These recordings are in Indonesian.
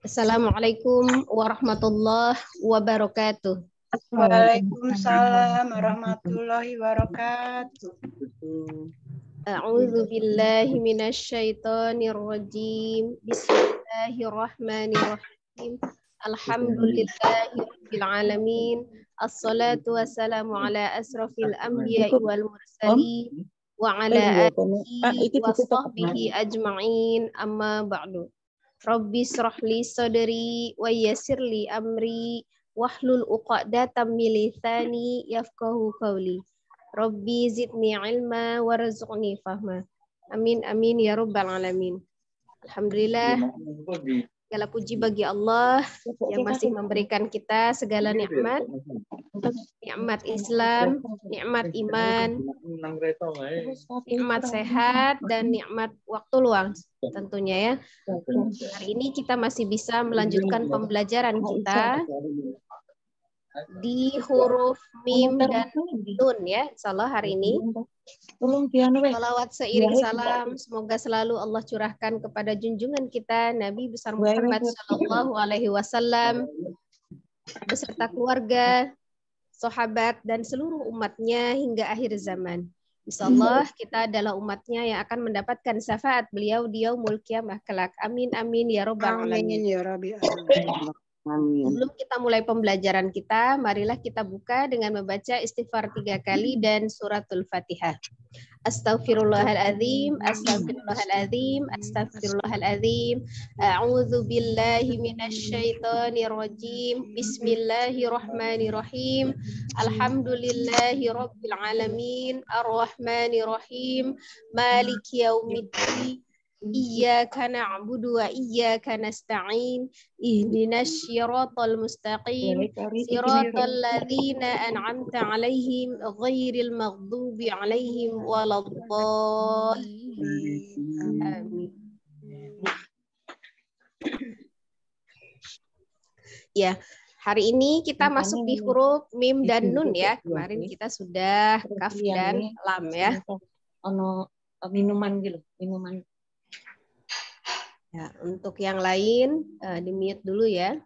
Assalamualaikum warahmatullahi wabarakatuh. Waalaikumsalam warahmatullahi wabarakatuh. A'udzu billahi minasyaitonir rajim. Bismillahirrahmanirrahim. Alhamdulillahi rabbil alamin. Assalatu wassalamu ala asrafil anbiya'i wal mursalin wa ala alihi wa sahbihi ajma'in amma ba'du. Rabbi srahli sadri wa yassirli amri wahlul uqdatam min lisani yafqahu qawli. Rabbi zidni ilma warzuqni fahma. Amin amin ya rabbal alamin. Alhamdulillah Segala puji bagi Allah yang masih memberikan kita segala nikmat, nikmat Islam, nikmat iman, nikmat sehat, dan nikmat waktu luang tentunya ya. Hari ini kita masih bisa melanjutkan pembelajaran kita di huruf mim dan nun ya, insyaallah hari ini. Salawat seiring salam, semoga selalu Allah curahkan kepada junjungan kita Nabi besar Muhammad Shallallahu Alaihi Wasallam beserta keluarga, sahabat dan seluruh umatnya hingga akhir zaman. Insya Allah kita adalah umatnya yang akan mendapatkan syafaat beliau di yaumul kiamah kelak. Amin amin ya robbal alamin. Amin ya Rabbi. Amin. Amin. Sebelum kita mulai pembelajaran kita, marilah kita buka dengan membaca istighfar tiga kali dan suratul fatihah. Astaghfirullahaladzim, astaghfirullahaladzim, astaghfirullahaladzim. A'udzu billahi minasyaitonir rajim. Bismillahirrahmanirrahim. Alhamdulillahi rabbil alamin, arrahmanir rahim, maliki yaumiddin. Iyyaka na'budu wa iyyaka nasta'in ihdinas siratal mustaqim. Siratal ladzina an'amta 'alaihim ghairil maghdubi 'alaihim waladdallin. Amin ya hari ini kita masuk di huruf mim dan nun ya. kemarin kita sudah kaf dan lam ya. ono minuman gitu minuman Ya, untuk yang lain uh, di mute dulu ya.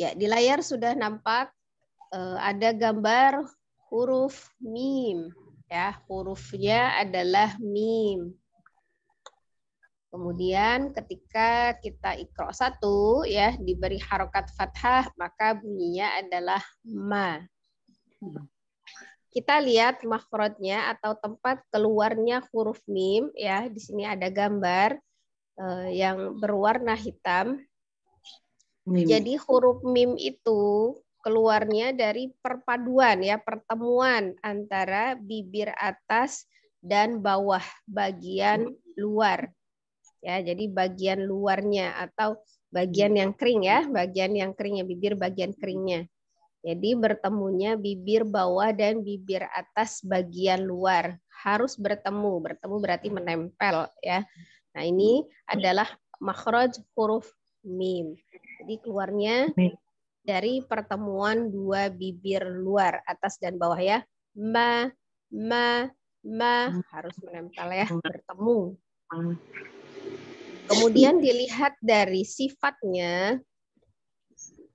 Ya, di layar sudah nampak uh, ada gambar huruf mim. Ya, hurufnya adalah mim. Kemudian ketika kita ikro satu ya diberi harokat fathah maka bunyinya adalah ma. Kita lihat makhrajnya atau tempat keluarnya huruf mim ya. Di sini ada gambar uh, yang berwarna hitam. Mim. Jadi huruf mim itu keluarnya dari perpaduan ya, pertemuan antara bibir atas dan bawah bagian luar. Ya, jadi bagian luarnya atau bagian yang kering ya, bagian yang keringnya bibir bagian keringnya. Jadi bertemunya bibir bawah dan bibir atas bagian luar harus bertemu. Bertemu berarti menempel ya. Nah, ini adalah makhraj huruf mim. Jadi keluarnya dari pertemuan dua bibir luar atas dan bawah ya. Ma ma ma harus menempel ya, bertemu. Kemudian dilihat dari sifatnya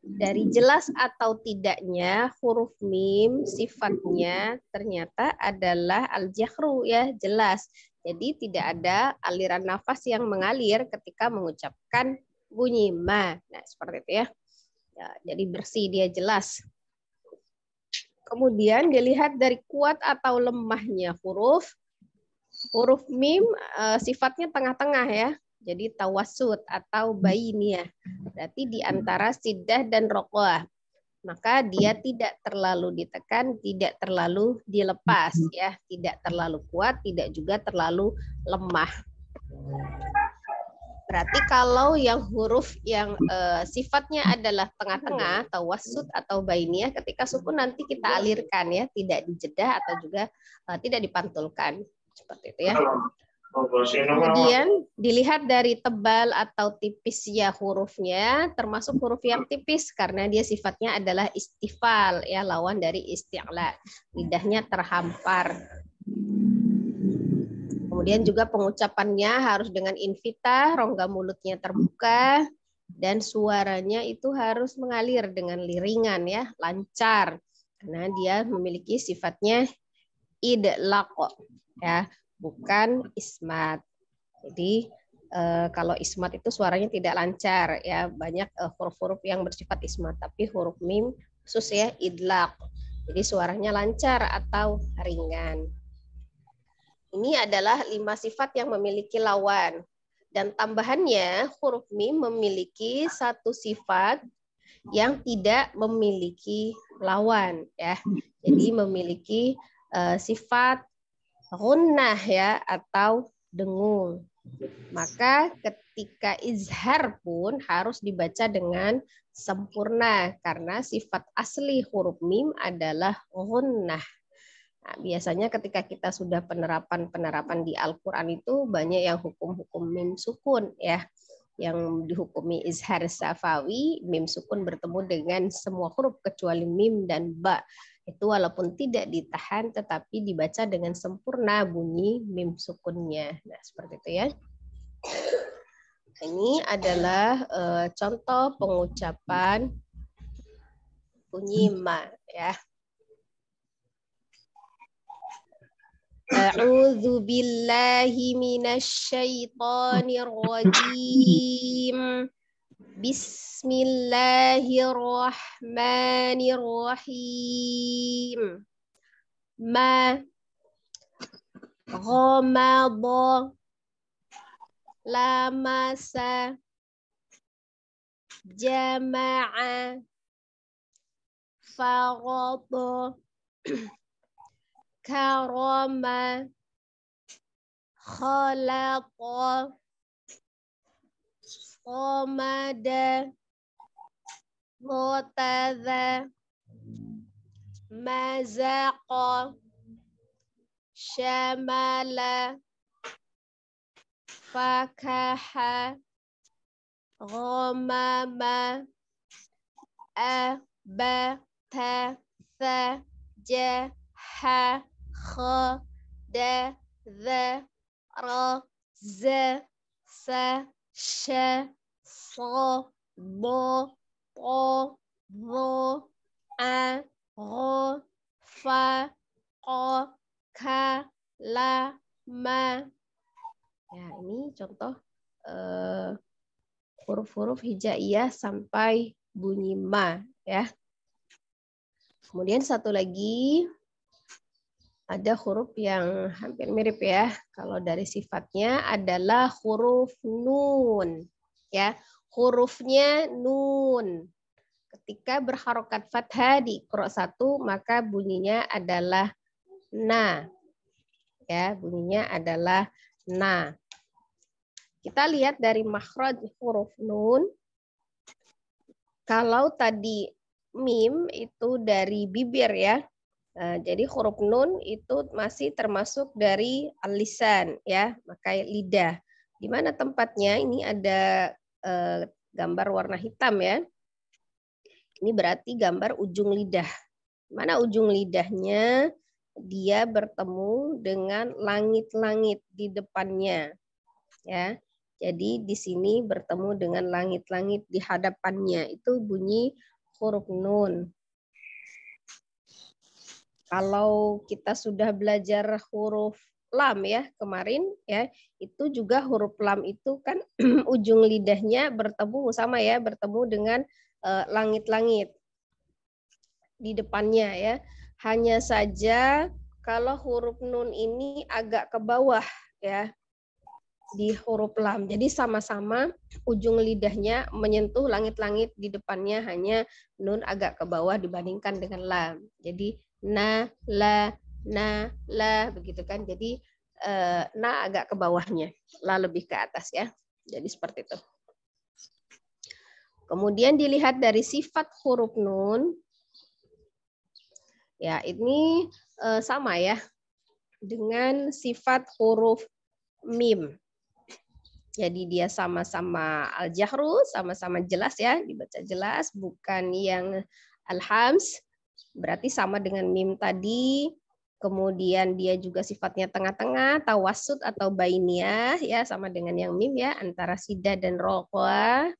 dari jelas atau tidaknya huruf mim sifatnya ternyata adalah al-jahru ya, jelas. Jadi tidak ada aliran nafas yang mengalir ketika mengucapkan bunyi ma. Nah, seperti itu ya. ya jadi bersih dia jelas. Kemudian dilihat dari kuat atau lemahnya huruf. Huruf mim uh, sifatnya tengah-tengah ya. Jadi tawasud atau hmm. bainiyah. Berarti di antara sidah dan rokoah. Maka dia tidak terlalu ditekan, tidak terlalu dilepas hmm. ya, tidak terlalu kuat, tidak juga terlalu lemah. Berarti kalau yang huruf yang uh, sifatnya adalah tengah-tengah, tawasud atau bainiyah, ketika sukun nanti kita alirkan ya, tidak dijeda atau juga uh, tidak dipantulkan. Seperti itu ya. Kemudian dilihat dari tebal atau tipisnya hurufnya, termasuk huruf yang tipis karena dia sifatnya adalah istifal, ya lawan dari isti'la. Lidahnya terhampar. Kemudian juga pengucapannya harus dengan invita, rongga mulutnya terbuka, dan suaranya itu harus mengalir dengan liringan ya, lancar. Karena dia memiliki sifatnya idlaq ya bukan ismat. Jadi eh, kalau ismat itu suaranya tidak lancar ya banyak eh, huruf-huruf yang bersifat ismat tapi huruf mim khusus ya idlak. Jadi suaranya lancar atau ringan. Ini adalah lima sifat yang memiliki lawan. Dan tambahannya huruf mim memiliki satu sifat yang tidak memiliki lawan ya. Jadi memiliki uh, sifat gunnah ya atau dengung. Maka ketika izhar pun harus dibaca dengan sempurna karena sifat asli huruf mim adalah gunnah. Nah, biasanya ketika kita sudah penerapan-penerapan di Al-Qur'an itu banyak yang hukum-hukum mim sukun ya. Yang dihukumi izhar safawi, mim sukun bertemu dengan semua huruf kecuali mim dan ba itu walaupun tidak ditahan tetapi dibaca dengan sempurna bunyi mim sukunnya. Nah, seperti itu ya. Ini adalah uh, contoh pengucapan bunyi ma ya. A'udzu billahi minasyaitonir rajim. بسم الله الرحمن الرحيم. ما غمض لمس جمع فغض كرم خلق syamala fakaha ghamama abata tha ja ha kha da dha ra za sa sha so, bo, po, vo, a, ro, fa, ko, ka, la, ma. Ya, ini contoh eh, huruf-huruf hijaiyah sampai bunyi ma ya. Kemudian satu lagi ada huruf yang hampir mirip ya. Kalau dari sifatnya adalah huruf nun ya hurufnya nun. Ketika berharokat fathah di qira satu maka bunyinya adalah na. Ya, bunyinya adalah na. Kita lihat dari makhraj huruf nun. Kalau tadi mim itu dari bibir ya. Nah, jadi huruf nun itu masih termasuk dari alisan ya, maka lidah. Di mana tempatnya? Ini ada eh, gambar warna hitam ya. Ini berarti gambar ujung lidah. Mana ujung lidahnya? Dia bertemu dengan langit-langit di depannya. Ya. Jadi di sini bertemu dengan langit-langit di hadapannya. Itu bunyi huruf nun. Kalau kita sudah belajar huruf lam ya kemarin ya itu juga huruf lam itu kan ujung lidahnya bertemu sama ya bertemu dengan eh, langit-langit di depannya ya hanya saja kalau huruf nun ini agak ke bawah ya di huruf lam. Jadi sama-sama ujung lidahnya menyentuh langit-langit di depannya hanya nun agak ke bawah dibandingkan dengan lam. Jadi na, la, na, la begitu kan. Jadi eh, na agak ke bawahnya, la lebih ke atas ya. Jadi seperti itu. Kemudian dilihat dari sifat huruf nun. Ya, ini eh, sama ya dengan sifat huruf mim. Jadi dia sama-sama al-jahru, sama-sama jelas ya, dibaca jelas, bukan yang al-hams. Berarti sama dengan mim tadi. Kemudian dia juga sifatnya tengah-tengah, tawasud atau bainiyah ya, sama dengan yang mim ya, antara sida dan roqa.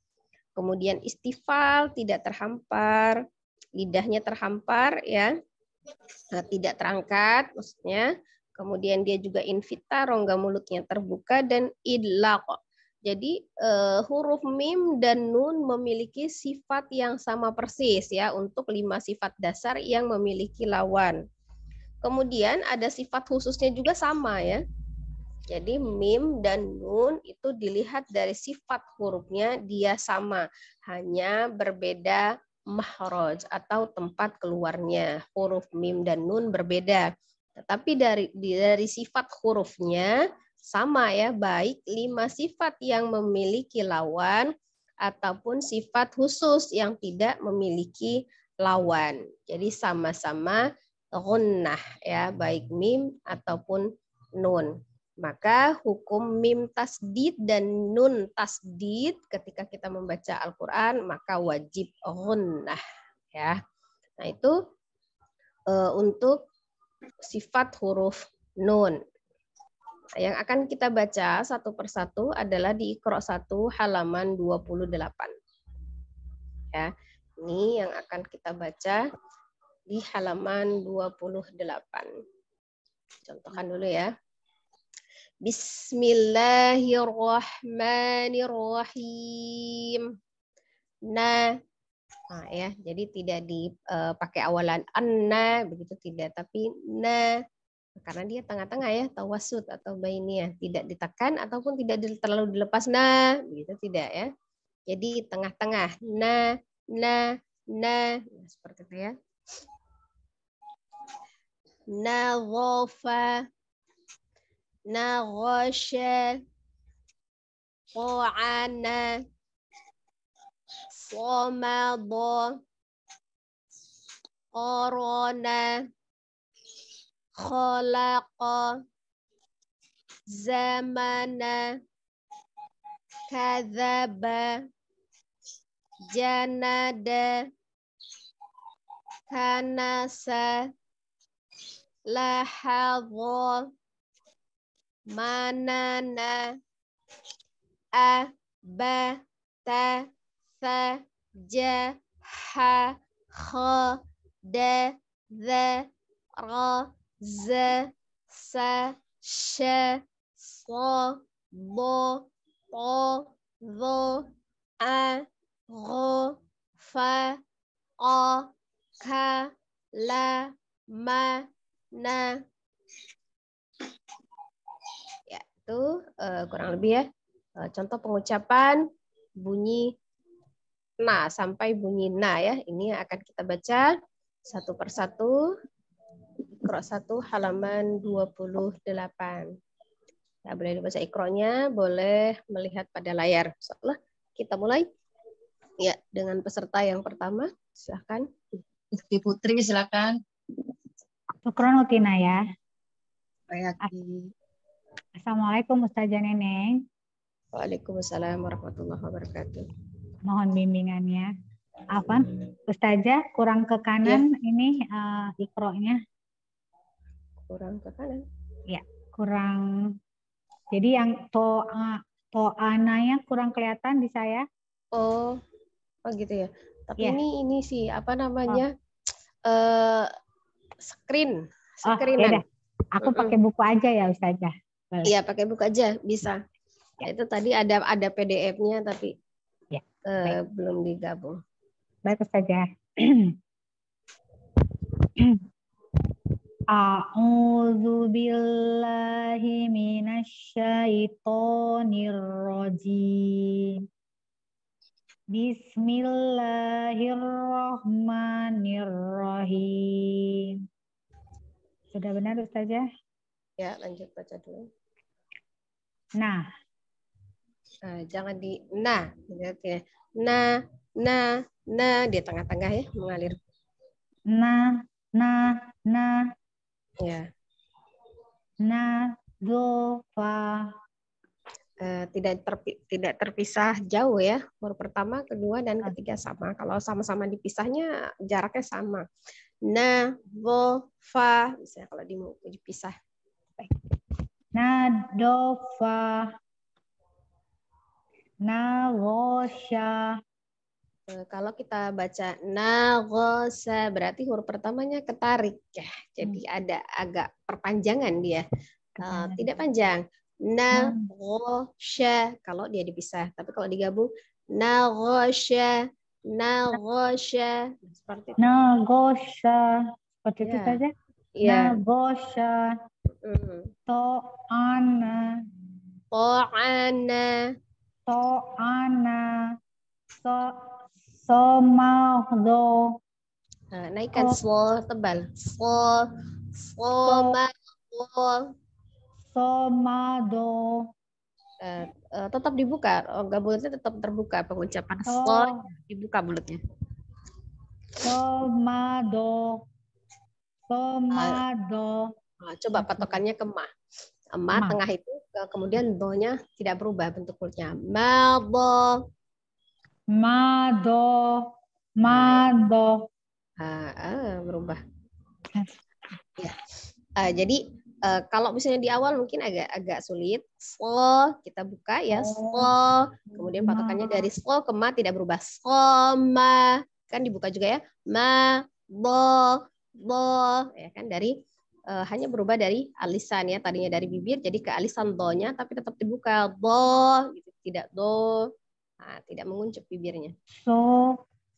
Kemudian istifal, tidak terhampar, lidahnya terhampar ya, nah, tidak terangkat maksudnya. Kemudian dia juga invita, rongga mulutnya terbuka dan idlaq jadi uh, huruf mim dan nun memiliki sifat yang sama persis ya untuk lima sifat dasar yang memiliki lawan. Kemudian ada sifat khususnya juga sama ya. Jadi mim dan nun itu dilihat dari sifat hurufnya dia sama, hanya berbeda mahraj atau tempat keluarnya. Huruf mim dan nun berbeda. Tetapi dari dari sifat hurufnya sama ya, baik lima sifat yang memiliki lawan ataupun sifat khusus yang tidak memiliki lawan. Jadi sama-sama gunnah ya, baik mim ataupun nun. Maka hukum mim tasdid dan nun tasdid ketika kita membaca Al-Qur'an maka wajib gunnah ya. Nah, itu uh, untuk sifat huruf nun. Yang akan kita baca satu persatu adalah di Iqra 1 halaman 28. Ya, ini yang akan kita baca di halaman 28. Contohkan dulu ya. Bismillahirrahmanirrahim. Nah, nah ya, jadi tidak dipakai eh, awalan anna begitu tidak, tapi na karena dia tengah-tengah ya tawasud atau bainiyah. Tidak ditekan ataupun tidak terlalu dilepas nah begitu tidak ya. Jadi tengah-tengah. Nah nah nah seperti itu ya nadhafa naghasha qa'ana samada qarana khalaqa zamana kadzaba janada kanasa lahadha manana abata sa ja ha kha da za ra z sa sh so bo to vo a ro fa o ka la ma na ya itu uh, kurang lebih ya uh, contoh pengucapan bunyi na sampai bunyi na ya ini akan kita baca satu persatu Iqra 1 halaman 28. Nah, boleh dibaca ikronya, boleh melihat pada layar. Soalnya kita mulai ya dengan peserta yang pertama. Silahkan. Isti Putri, silakan. Syukron Utina ya. Bayaki. Assalamualaikum Ustazah Neneng. Waalaikumsalam warahmatullahi wabarakatuh. Mohon bimbingannya. Apa? Ustazah kurang ke kanan ya. ini uh, ikronya kurang ke kanan. Ya, kurang. Jadi yang to to ananya kurang kelihatan di saya. Oh, oh gitu ya. Tapi ya. ini ini sih apa namanya? Oh. Uh, screen, screen. Oh, Aku pakai buku aja ya Ustazah. Iya, pakai buku aja bisa. Ya. Itu tadi ada ada PDF-nya tapi ya. uh, belum digabung. Baik Ustazah. A'udzu billahi minasyaitonir rajim. Bismillahirrahmanirrahim. Sudah benar Ustazah? Ya, lanjut baca dulu. Nah. nah jangan di nah, ya. Nah, nah, nah di tengah-tengah ya mengalir. Nah, nah, nah, Ya. Nadzofa. uh, tidak terpi, tidak terpisah jauh ya. Huruf pertama, kedua, dan ketiga sama. Kalau sama-sama dipisahnya jaraknya sama. Na, vo, fa, misalnya kalau di dipisah. Baik. Na, do, fa. Na, vo, sha. Eh, kalau kita baca nagosa berarti huruf pertamanya ketarik ya. Jadi hmm. ada agak perpanjangan dia. Uh, tidak panjang. Nagosha kalau dia dipisah. Tapi kalau digabung nagosha nagosha seperti itu. Nagosha seperti ya. itu saja. Ya. Nagosha. Hmm. To'ana. To'ana. To'ana. So Somado. Nah, naikkan so tebal. So, somado. Somado. Uh, uh, tetap dibuka. Oh, enggak mulutnya tetap terbuka pengucapan so, so dibuka mulutnya. Somado. Somado. Uh, coba patokannya ke ma. Ma, ma. tengah itu kemudian do-nya tidak berubah bentuk mulutnya. Mado mado mado ah, ah berubah ya uh, jadi uh, kalau misalnya di awal mungkin agak agak sulit slow kita buka ya slow kemudian patokannya dari slow ke ma tidak berubah slow ma kan dibuka juga ya ma bo bo ya kan dari uh, hanya berubah dari alisan ya tadinya dari bibir jadi ke alisan do-nya tapi tetap dibuka do gitu tidak do Nah, tidak menguncup bibirnya. So,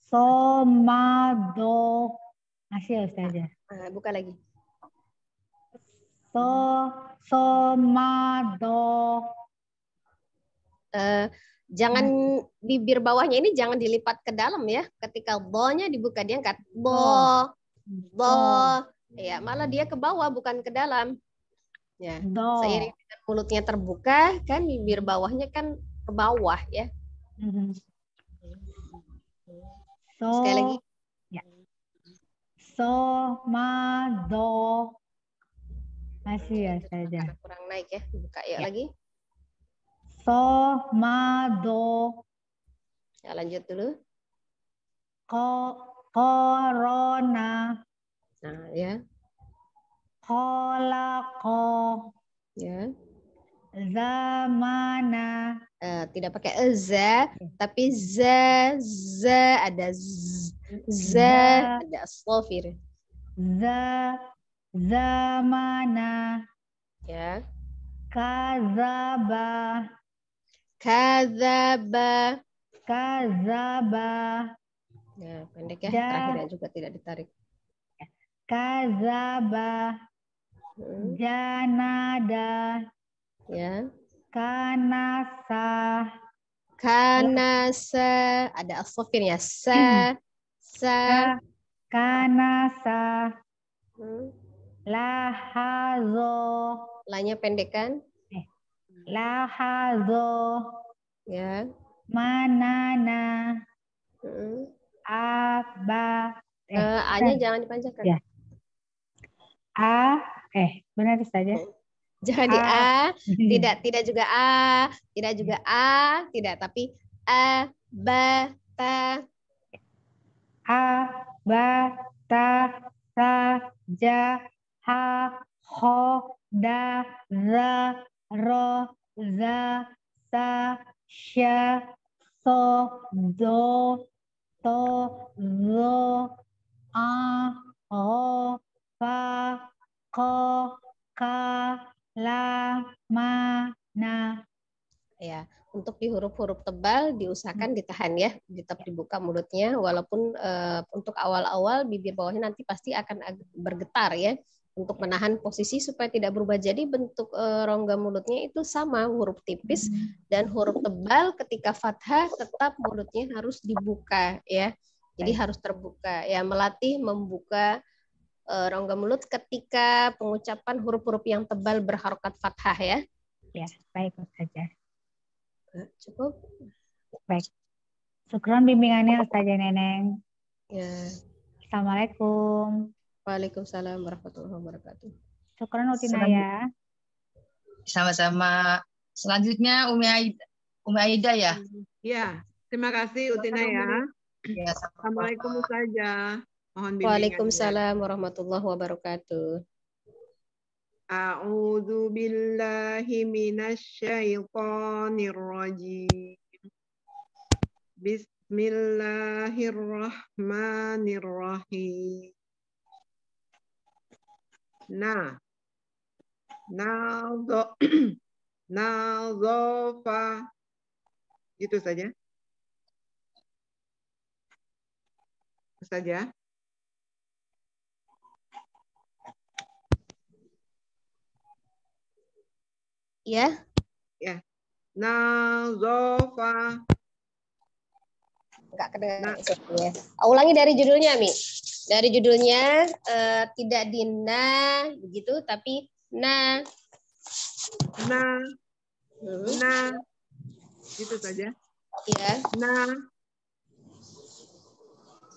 so, ma, do. Masih ya Ustazah? Nah, buka lagi. So, so, ma, do. Uh, jangan hmm. bibir bawahnya ini jangan dilipat ke dalam ya. Ketika do-nya dibuka diangkat. Bo, bo. Ya, malah dia ke bawah bukan ke dalam. Ya. Do. Seiring dengan mulutnya terbuka kan bibir bawahnya kan ke bawah ya. Mm-hmm. So, Sekali lagi. Ya. So, ma, do. Masih ya saja. Kurang naik ya. Buka ya, ya. lagi. So, ma, do. Ya, lanjut dulu. Ko, corona. Nah, ya. Kolako. Ya zamana uh, tidak pakai za tapi za za ada z, za ada aslafir za zamana. Ya. Kazaba. Kazaba. Kazaba. Ya pendek ya. Ja, terakhirnya juga tidak ditarik. Kazaba. Hmm. janada. Ya. Kanasa. Kanasa. Ada asofirnya sa. Sa. Kanasa. Hmm. Lahazo. Lanya pendek kan? Eh. lahazo. Ya. Manana. Hmm. aba eh, uh, a-nya jangan dipanjangkan. Ya. a eh benar saja hmm. Jangan di A, tidak tidak juga A, tidak juga A, tidak tapi A, ba, ta. A, ba, ta, sa, ja, ha, ho, da, za, ro, za, sa, sha, so, do, to, zo, a, ho, fa, ko, ka, la, ma, na. Ya, untuk di huruf-huruf tebal diusahakan hmm. ditahan ya, tetap dibuka mulutnya walaupun uh, untuk awal-awal bibir bawahnya nanti pasti akan bergetar ya untuk menahan posisi supaya tidak berubah. Jadi bentuk uh, rongga mulutnya itu sama huruf tipis hmm. dan huruf tebal ketika fathah tetap mulutnya harus dibuka ya. Jadi harus terbuka ya melatih membuka uh, rongga mulut ketika pengucapan huruf-huruf yang tebal berharokat fathah ya. Ya, baik saja. Cukup. Baik. Syukron bimbingannya Ustazah Neneng. Ya. Assalamualaikum. Waalaikumsalam warahmatullahi wabarakatuh. Syukron Utina ya. Sama-sama. Selanjutnya Umi Aida, Umi Aida ya. Ya, terima kasih Utina ya. Ya, Assalamualaikum saja. Mohon bimbingannya. Waalaikumsalam warahmatullahi wabarakatuh. A'udzu billahi minasyaitonir rajim. Bismillahirrahmanirrahim. Nah. Nadho nadhofa gitu saja. Saja. Ya, Nadhofa nggak kedengaran Nah. ya. Ulangi dari judulnya, Mi. Dari judulnya eh, tidak dina begitu, tapi na. na Hmm, na gitu saja. ya, Na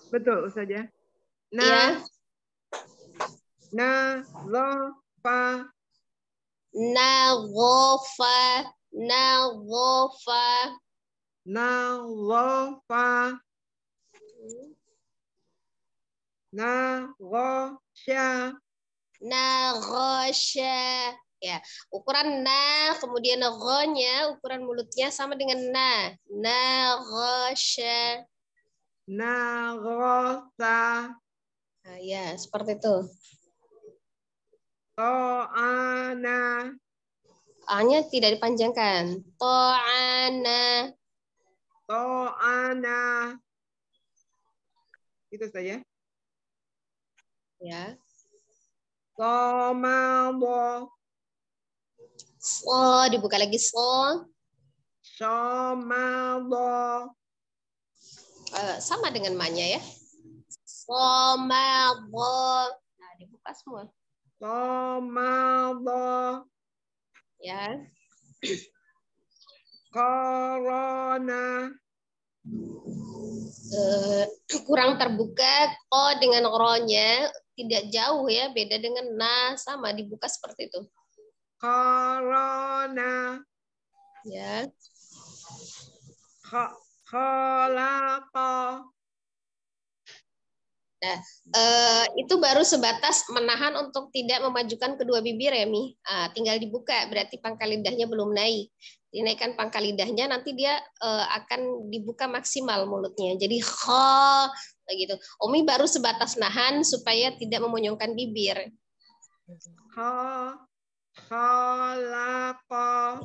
betul saja. Na ya. na dhofa Naghofa, naghofa. Nadhofa naghasya Naghasya. Ya, ukuran na kemudian gho-nya ukuran mulutnya sama dengan na. Naghasya. naghasa Nah, ya, seperti itu. ta'ana A-nya tidak dipanjangkan. Ta'ana. Ta'ana itu saja. Ya. Samado So, dibuka lagi so. samado Eh, sama dengan ma-nya ya. Somado. Nah, dibuka semua. samado Ya. Korona Eh, kurang terbuka. Ko dengan ro-nya tidak jauh ya beda dengan na. Sama dibuka seperti itu. Korona ya. Kha- khalaqa Eh, itu baru sebatas menahan untuk tidak memajukan kedua bibir ya Mi. Ah, tinggal dibuka. Berarti pangkal lidahnya belum naik dinaikkan pangkal lidahnya nanti dia eh, akan dibuka maksimal mulutnya. Jadi kho gitu Omi baru sebatas nahan supaya tidak memonyongkan bibir. Kha khalaqa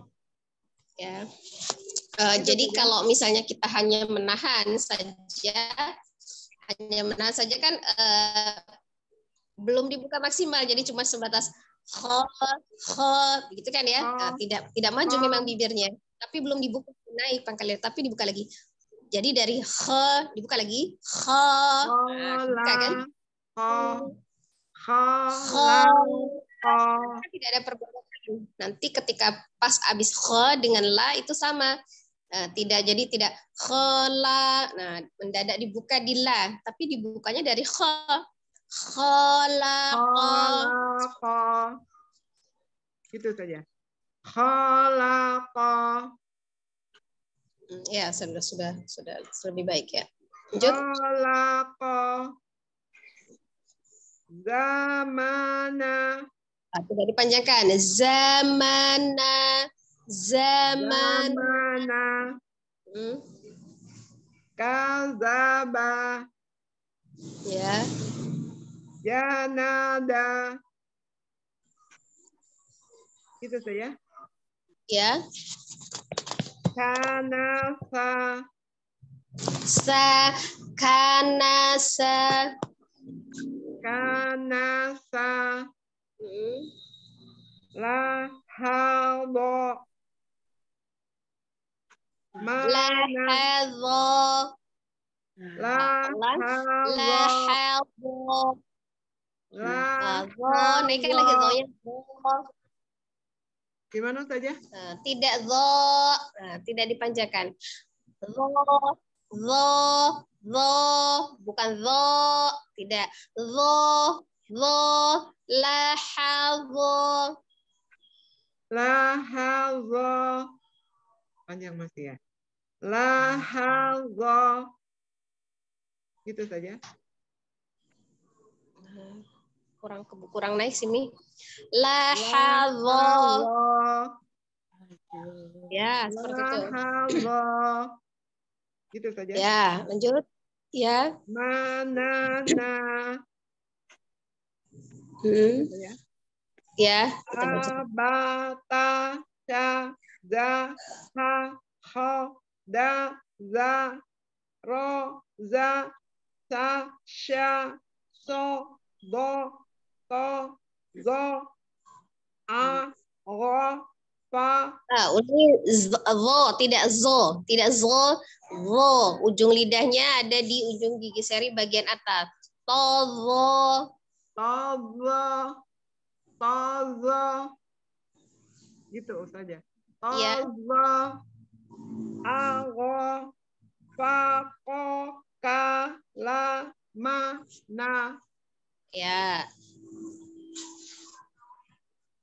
ya. Eh, jadi kalau misalnya kita hanya menahan saja, hanya menahan saja kan eh, belum dibuka maksimal, jadi cuma sebatas ho ho gitu kan ya, Nah, tidak tidak maju memang bibirnya, tapi belum dibuka naik pangkalnya, tapi dibuka lagi. Jadi dari ho dibuka lagi ho, nah, dibuka kan? tidak ada perbedaan. Nanti ketika pas abis kho dengan la itu sama. Nah, tidak jadi tidak khola. Nah, mendadak dibuka di la, tapi dibukanya dari kho. Khalaqa itu saja khalaqa Ya, sudah sudah sudah lebih baik ya. Lanjut. khalaqa zamana Ah, Tidak dipanjangkan. Zamana. Zaman. zamana Hmm, kazaba Ya. Janada itu saja Ya. kanasa Sa kanasa. kanasa Hmm. la hado mana Lahadha. la hado la Ah, Dho, naikkan lagi dho-nya. Dho. gimana saja Nah, tidak dho, nah, tidak dipanjangkan. Dho, dho, dho, bukan dho, tidak. Dho, dho, lahadha. Lahadha. Panjang masih ya. Lahadha. Gitu saja. Kurang kurang naik sini. Lahadha. Lahadha. Ya, seperti itu. Gitu saja. Ya, lanjut. Ya. Manana. Hmm. Gitu ya. Ya. Abata, za, ha, kha, da, za, ro, za, sa, sya, so, do, to, zo, a, ro, fa, Ah, ulangi z- zo, tidak zo, tidak zo, zo. Ujung lidahnya ada di ujung gigi seri bagian atas. Tozo, taza, taza. Gitu saja. Iya. Taza, aro, fa, ko, ka, la, ma, na. ya.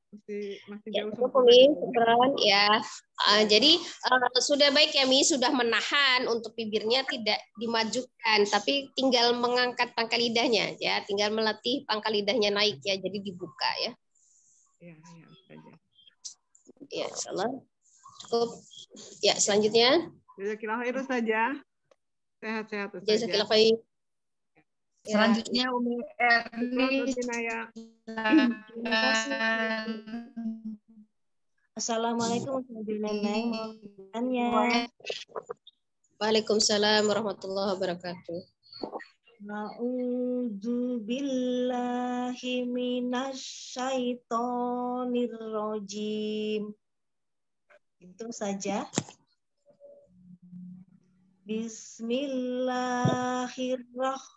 Masih masih Ya, jauh sebetulnya. Mi, ya. Ah, jadi eh, sudah baik ya Mi sudah menahan untuk bibirnya tidak dimajukan, tapi tinggal mengangkat pangkal lidahnya ya, tinggal melatih pangkal lidahnya naik ya, jadi dibuka ya. Ya, ya, saja. Ya, insyaallah. Cukup. Ya, selanjutnya. Jazakillah khair saja. Sehat-sehat saja. Jazakillah khair. Ya. Selanjutnya Umi Erni. Naya. Assalamualaikum warahmatullahi wabarakatuh. Waalaikumsalam warahmatullahi wabarakatuh. A'udzu billahi minasyaitonir rajim. Itu saja. Bismillahirrahmanirrahim.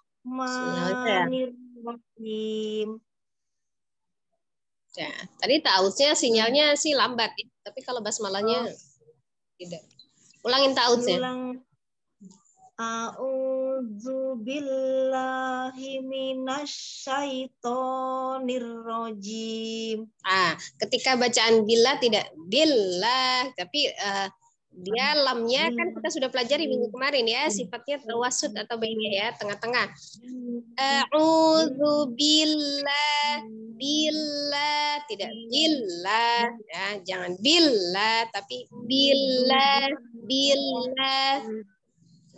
Ya, tadi ta'awudznya sinyalnya sih lambat, ya. tapi kalau basmalahnya tidak. Ulangin ta'awudznya. Ulang. A'udzu billahi minasyaitonir rajim. Ah, ketika bacaan bila tidak billah, tapi eh, dia lamnya kan kita sudah pelajari minggu kemarin ya, sifatnya tawasud atau bainnya ya, tengah-tengah. A'udzu billah, billah, tidak billah, ya, jangan billah, tapi billah.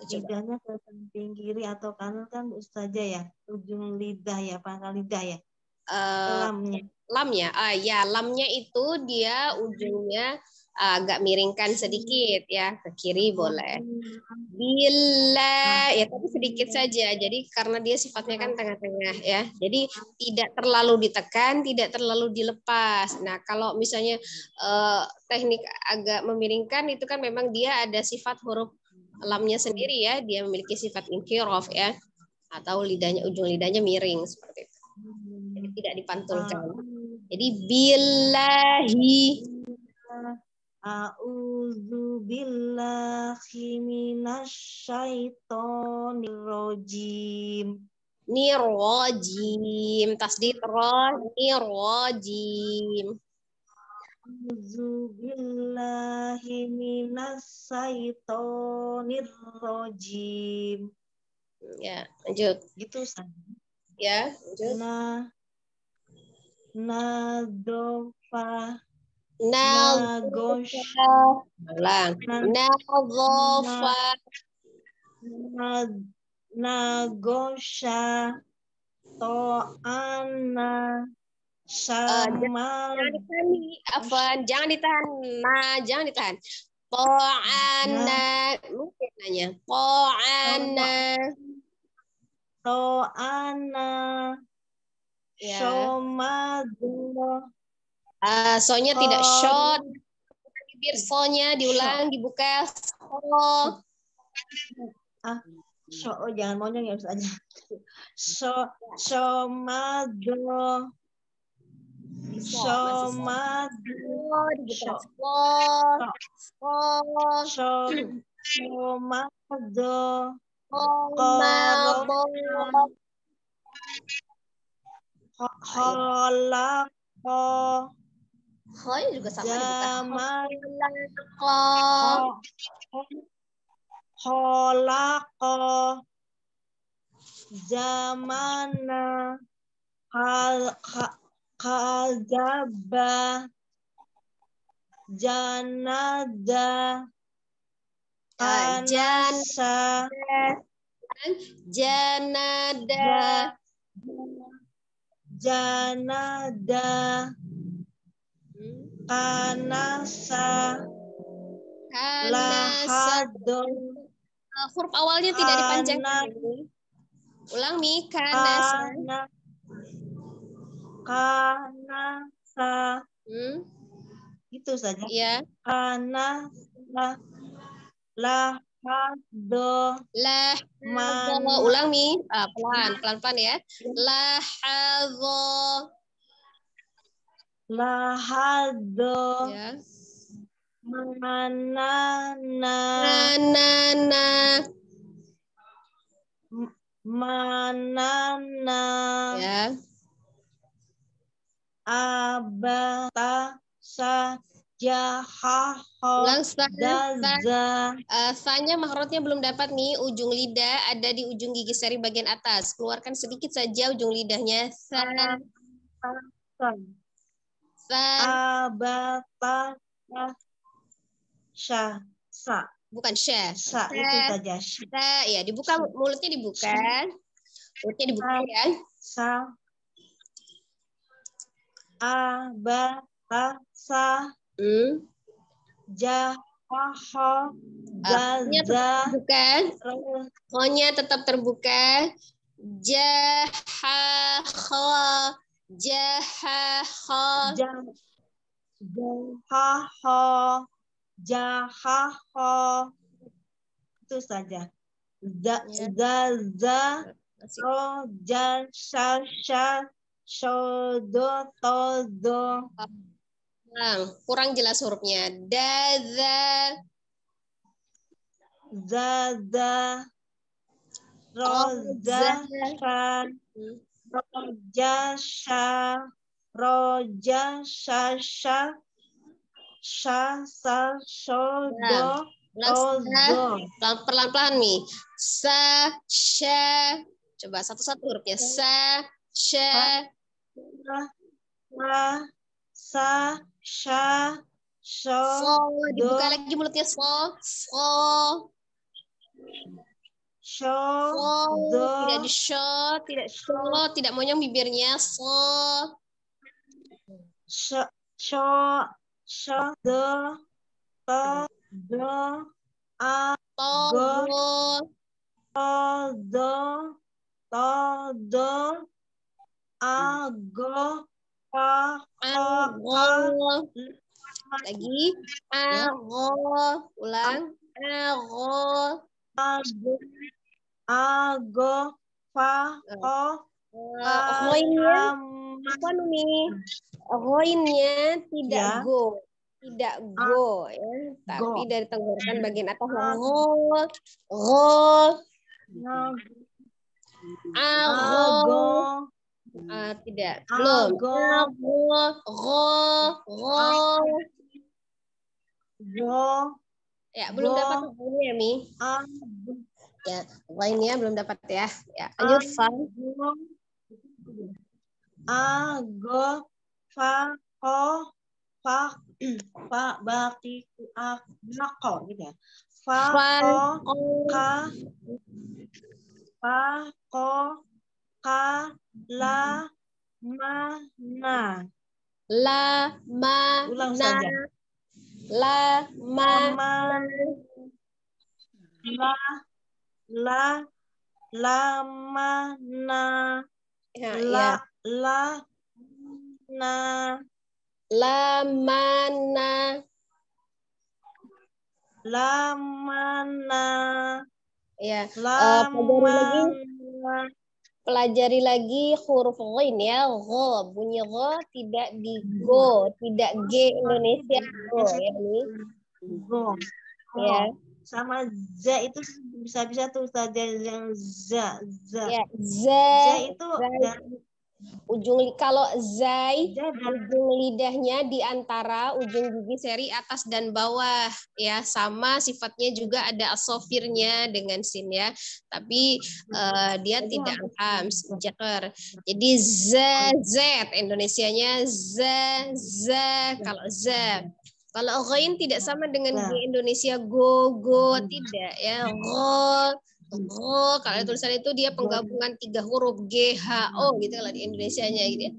Coba. Lidahnya ke samping kiri atau kanan kan Ustazah ya, ujung lidah ya, pangkal lidah ya, Eh, lamnya. lamnya, ah ya, lamnya itu dia ujungnya agak miringkan sedikit ya, ke kiri boleh. Bila ya tapi sedikit saja. Jadi karena dia sifatnya kan tengah-tengah ya. Jadi tidak terlalu ditekan, tidak terlalu dilepas. Nah, kalau misalnya eh, teknik agak memiringkan itu kan memang dia ada sifat huruf lamnya sendiri ya. Dia memiliki sifat inkirof ya. Atau lidahnya ujung lidahnya miring seperti itu. Jadi tidak dipantulkan. Jadi billahi A'udzu billahi minasyaitonir rajim. nirojim tasdid roh nirojim A'udzu billahi minasyaitonir rajim. ya lanjut Gitu Ustaz. ya lanjut Nah, nadofa Nal nagosh ulang nadhofa nad- nagosha to'ana sama jangan ditahan Afan jangan ditahan nah jangan ditahan. Po'ana mungkin nanya. Po'ana to'ana ya Ah, sonya tidak Oh. short bibir sonya diulang dibuka so so oh, jangan monyong ya Ustaz so somado somado Oh, dibuka so so so somado Mabo. Khalaqo Khonya juga sama dibuka. Zaman Khalaqa. khalaqa zamana hal kadzaba janada jan- anasa Janada. janada Hmm. Kanasa. lahadon Uh, huruf awalnya tidak dipanjangkan. Ulang mi kanasa. kana kanasa Hmm. itu saja Ya. kanasa lahado Lah. Ulang mi. Ah, pelan, pelan pelan ya. Lahadho. Lahado Ya. manana Manana. manana Ya. abata sa. daza. Uh, sanya mahrotnya belum dapat nih. Ujung lidah ada di ujung gigi seri bagian atas. Keluarkan sedikit saja ujung lidahnya. Sa sa abata sya sa bukan sya sa itu saja. Sya. sa ya dibuka mulutnya dibuka. Mulutnya dibuka ya. sa abata sa hmm. jahaho Artinya daza buka Ho-nya tetap terbuka. Jahaho jahaho Ja- Jahaho, jahaho, itu saja. Za, Ya. za, za, ro, ja, sha, sha, shodo, todo, kurang. Kurang jelas hurufnya. Daza za, za, ro, za, sha, Hmm. Roja, sha, roja, sha, sha, sha, sa, shodo, Ulang sa. todo. pelan-pelan nih. Sa, sha. Coba satu-satu hurufnya. Sa, sha. sa, sa, sha, sho, So, dibuka do. lagi mulutnya. So, so, sho, so. do, Tidak di sho, tidak so, tidak monyong bibirnya. So, sho, sho, sho, do, to, do, a, to, Go. go. to, do, to, do, a, go, ka, ka, Ago. Lagi. Ago. Ulang. Ago. Ago, ago, fa, ko, Uh, Roinnya apa nih? Roinnya tidak Ya. go, tidak go ya, tapi Go. dari tenggorokan bagian atas go, go, ago, Ah, tidak, belum, Ago. go, go, go, ya belum Go. dapat ini ya mi, ago, ya roinnya belum dapat ya, ya lanjut fa, ago, fa, ko, fa, fa, baki, ak, nako, gitu ya. Fa, ko, ka, fa, ko, ka, la, ma, na. la, ma, Ulang saja. la, ma, Ma, la, la, ma, na. ya, La, ya. la, na, La mana la, mana, ya la, pelajari lagi. pelajari lagi huruf ghain ya go bunyi go tidak di go tidak g Indonesia go ya nih Go. ya Sama za itu bisa-bisa tuh saja yang za, za. ya Za za itu dari ujung kalau zai ujung lidahnya di antara ujung gigi seri atas dan bawah ya. Sama sifatnya juga ada asofirnya dengan sin ya. Tapi uh, dia tidak hams jaker jadi z z Indonesianya z z. Kalau z kalau ghain tidak sama dengan di Indonesia go go. Tidak ya. Go Oh, kalau tulisan itu dia penggabungan tiga huruf G H O gitu kalau di Indonesia-nya gitu ya.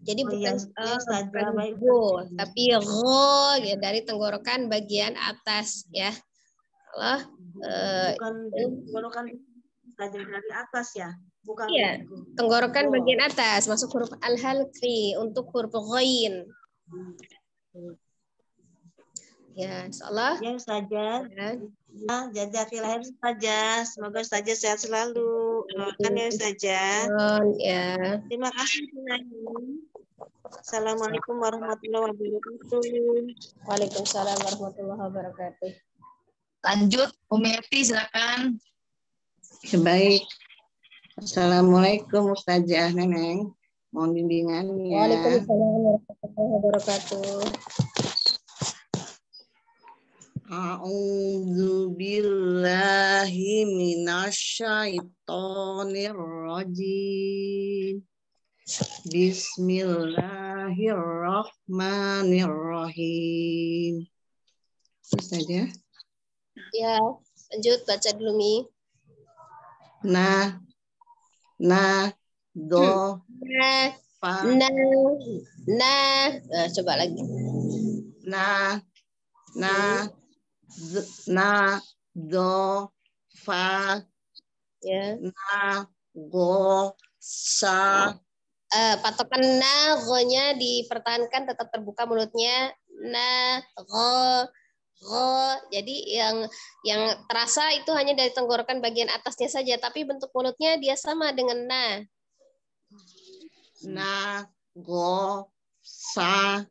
Jadi oh, bukan, ya, uh, bukan go, tapi ro ya dari tenggorokan bagian atas ya. Kalau uh, bukan tenggorokan saja dari atas ya. Bukan iya, tenggorokan bagian atas masuk huruf al-halqi untuk huruf ghain. Ya, insyaallah. Ya, saja. Ya. Ya, jazakillah saja. Semoga saja sehat selalu. Doakan ya saja. Ya. Terima kasih Assalamualaikum warahmatullahi wabarakatuh. Waalaikumsalam warahmatullahi wabarakatuh. Lanjut, Umi Eti silakan. Baik. Assalamualaikum Ustazah Neneng. Mohon bimbingannya. Waalaikumsalam warahmatullahi wabarakatuh. A'udzu billahi minasyaitonir rajim. Bismillahirrahmanirrahim. Terus ya? Ya, lanjut baca dulu Mi. Na, na, do, na, fa. Na, na, nah, coba lagi. Na, na, na do fa. Ya. Na go sa. Uh, patokan na go-nya dipertahankan tetap terbuka mulutnya. Na go go. Jadi yang yang terasa itu hanya dari tenggorokan bagian atasnya saja tapi bentuk mulutnya dia sama dengan na na go sa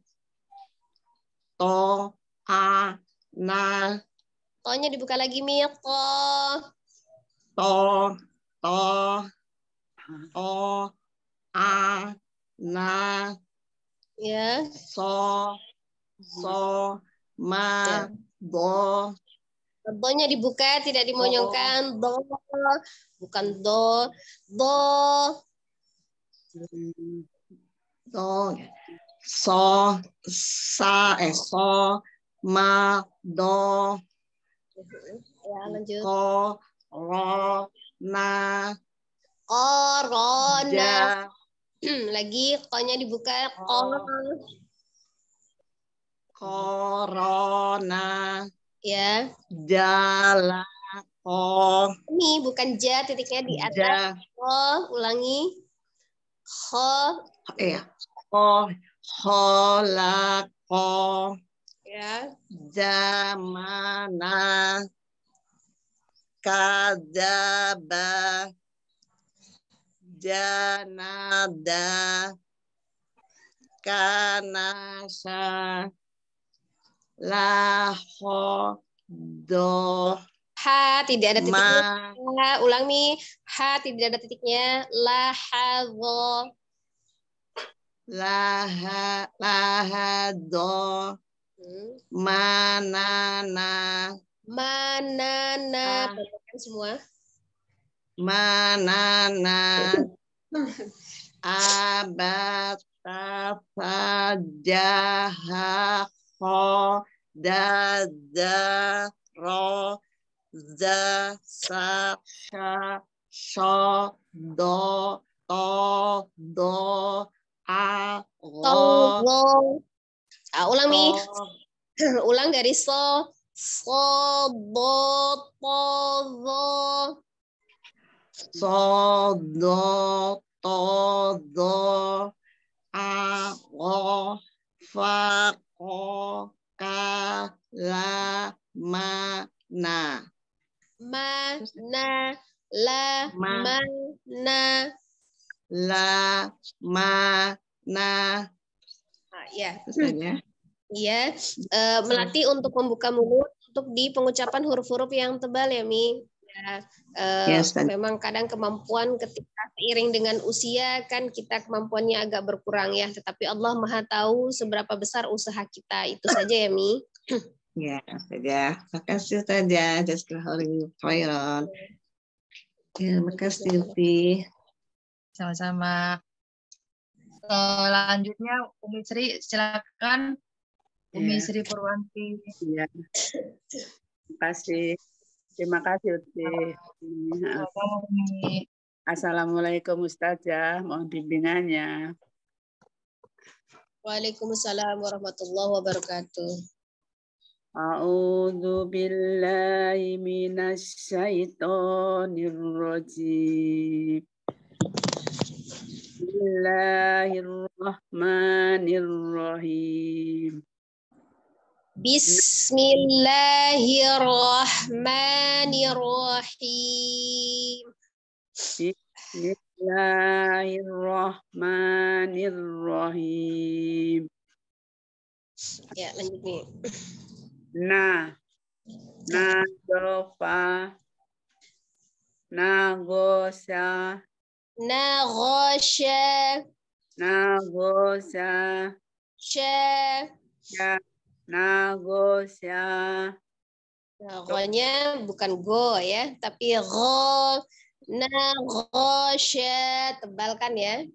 to a Nah. To-nya dibuka lagi, Mir. To. To. To. O. A. Na. Ya. So. So. Ma. Ya. Do. Do-nya dibuka, tidak dimonyongkan. Do. Bukan do. Do. Do. So. Sa. Eh, so ma do ya lanjut ko ro na korona lagi konya dibuka ko corona ya jala ko ini bukan ja titiknya di atas ja. ko ulangi ko iya. Ko hola ko. Ya. Zamana kadaba janada kanasa laho do ha tidak ada titiknya ma, ulang nih ha tidak ada titiknya lahadho laha lahado Manana. Manana. Ah. semua. Manana. Abata fajaha ho dada ro za sa sha sho do to do a ro Ah, ulang nih. ulang dari so, so, do, to, do. So, do, to, do, a, o, fa, ko, ka, la, ma, na. Ma, na, la, ma, ma na. La, ma, na, ya. Iya, uh, melatih untuk membuka mulut untuk di pengucapan huruf-huruf yang tebal ya, Mi. Ya, Ya, Ustaz. memang kadang kemampuan ketika seiring dengan usia kan kita kemampuannya agak berkurang ya, tetapi Allah Maha tahu seberapa besar usaha kita. Itu saja ya, Mi. Ya, saja. Makasih saja. Jazakallahu khairan. Ya, makasih Uti. Sama-sama. Selanjutnya Umi Sri silakan. Umi Ya. Sri Purwanti. Iya. Terima kasih. Terima kasih Uti. Assalamualaikum Ustazah, mohon bimbingannya. Waalaikumsalam warahmatullahi wabarakatuh. A'udzu billahi minasyaitonir. Bismillahirrahmanirrahim. Bismillahirrahmanirrahim. Bismillahirrahmanirrahim. Ya, lanjut nih. Na, nadofa, nagosa, Naghasha nagosa, sya ya, nagosa, Nah, Gho-nya bukan go ya, tapi gho. Nah, ghosya. Tebalkan ya.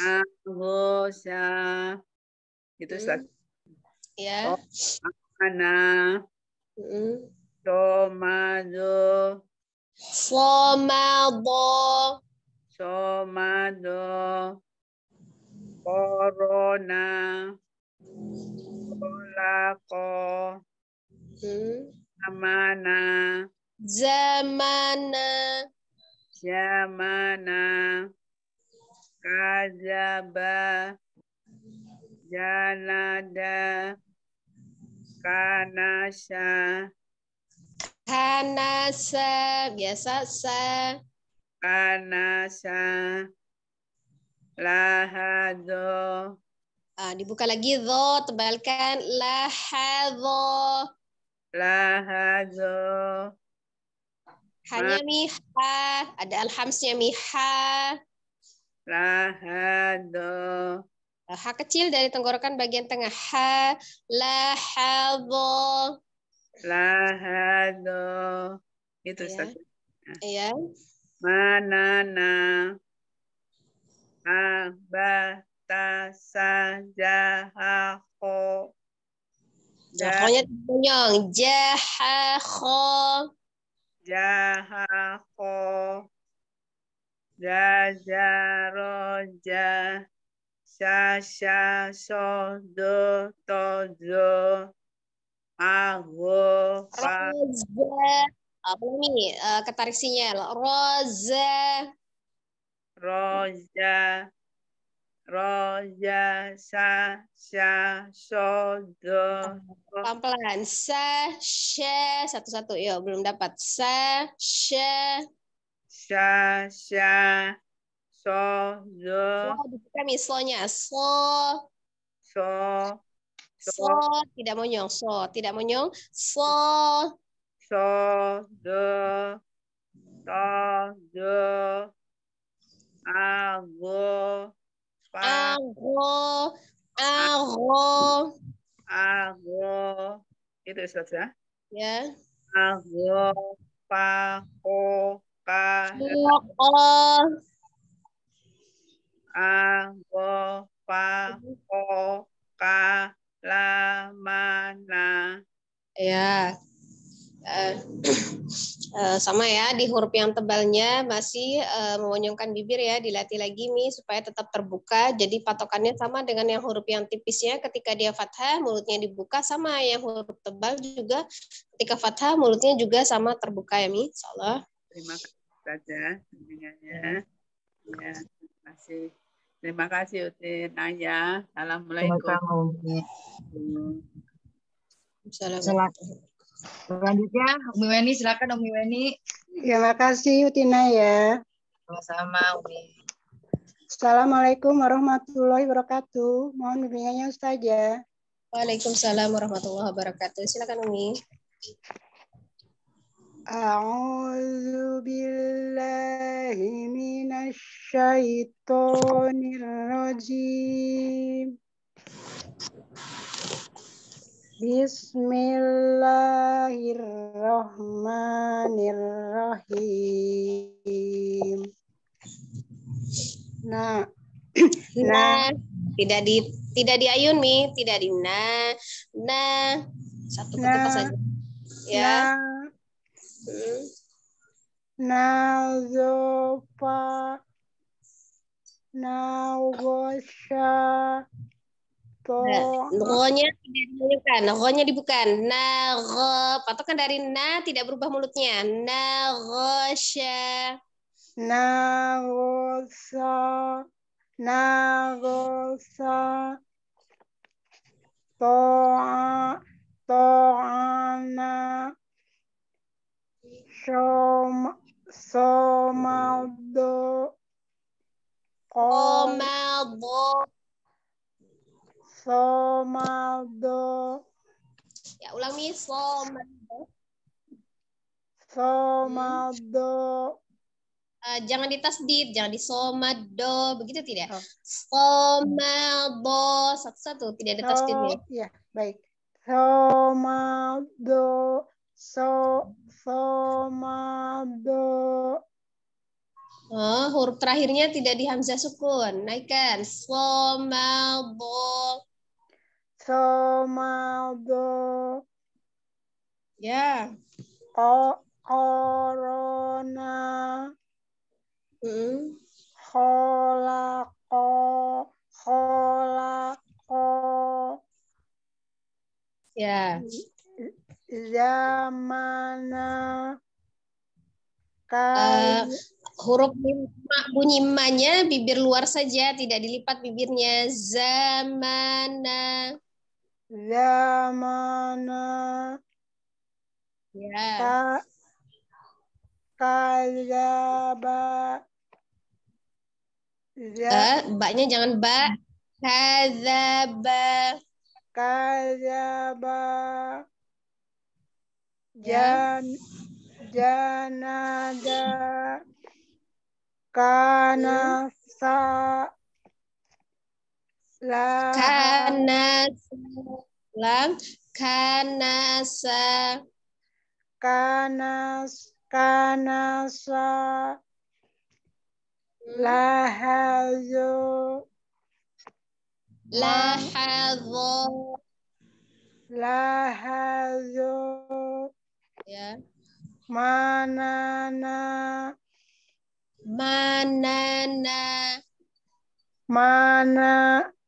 nagosa. Itu Hmm. Ustaz. Ya. Oh. Ana, Mm. tomado, Somado. somado, corona, kolako, Hmm. amana, Zamana. Jamana Kazaba. Janada Kanasa Hanasa. Biasa sa. Kanasa Lahado Ah, dibuka lagi dho, tebalkan lahadho. Lahado Hanya miha, ada alhamsnya miha. Lahado H kecil dari tenggorokan bagian tengah. Ha, lahadho. Lahado Itu Ya. Ustaz. Ya. Manana Abata Sajahaho Pokoknya tunyong. Jahakho. Jahaho Jajaroja Sasha Sodo Tozo Ago Roza. Apa nih eh, ketarik sinyal? Roza. Roja Roja Sasha Sodo Pelan-pelan. Sa, sha. Satu-satu. Yuk, belum dapat. Sa, sha. Sasha Sodo So, dibuka misalnya. So, So so. Tidak monyong. So, tidak monyong. So. So Do To Do Ago Ago. Ago. Ago itu Ustaz ya Ya. Ago Pa Ko Ka Oko. Ago Pa Ko Ka La Mana Ya. Eh, eh, sama ya di huruf yang tebalnya masih eh, memonyongkan bibir ya dilatih lagi Mi supaya tetap terbuka jadi patokannya sama dengan yang huruf yang tipisnya ketika dia fathah mulutnya dibuka sama yang huruf tebal juga ketika fathah mulutnya juga sama terbuka ya Mi insyaallah Terima kasih saja bimbingannya. Ya, terima kasih. Terima kasih Uti Naya. Assalamualaikum. Assalamualaikum. Selanjutnya Umi Weni silakan Umi Weni. Terima kasih Utina ya. Sama-sama Umi. Assalamualaikum warahmatullahi wabarakatuh. Mohon bimbingannya Ustazah. Waalaikumsalam warahmatullahi wabarakatuh silakan Umi أعوذ بالله من الشيطان الرجيم بسم الله الرحمن الرحيم Nah, Nah, tidak di tidak di ayun mi, tidak di na, na satu ketupat Nah. saja. Ya. nah, Hmm. nazofa, nagosha, to, Nah, Ro-nya tidak dibukan, ro-nya dibukan. Na, ro, patokan dari na tidak berubah mulutnya. Na, rosya. nagosa, nagosa, to'a, to'ana, som, somaldo, Komaldo. somaldo, Ya, ulang mi, somaldo. somaldo, Eh, jangan ditasdid, jangan disomado, begitu tidak? Oh. Somado, satu-satu, tidak ada tasdidnya. So, ya, baik. Somado, so, somado, Oh, huruf terakhirnya tidak di hamzah sukun, naikkan. Somado. somado, Ya. o, korona, Mm. kholako, kholako, Ya. Zamana, kal, huruf bunyi ma-nya bibir luar saja, tidak dilipat bibirnya. Zamana. zamana, Ya. ka, kazaba, Eh, baknya jangan ba. Kazaba, Ya. Jan, janada, kanasa, lah, Kanasa. Ulang. Kanasa. kanas, kanasa, lahazo, Lahadho. lahazo, Ya. manana, Manana. mana,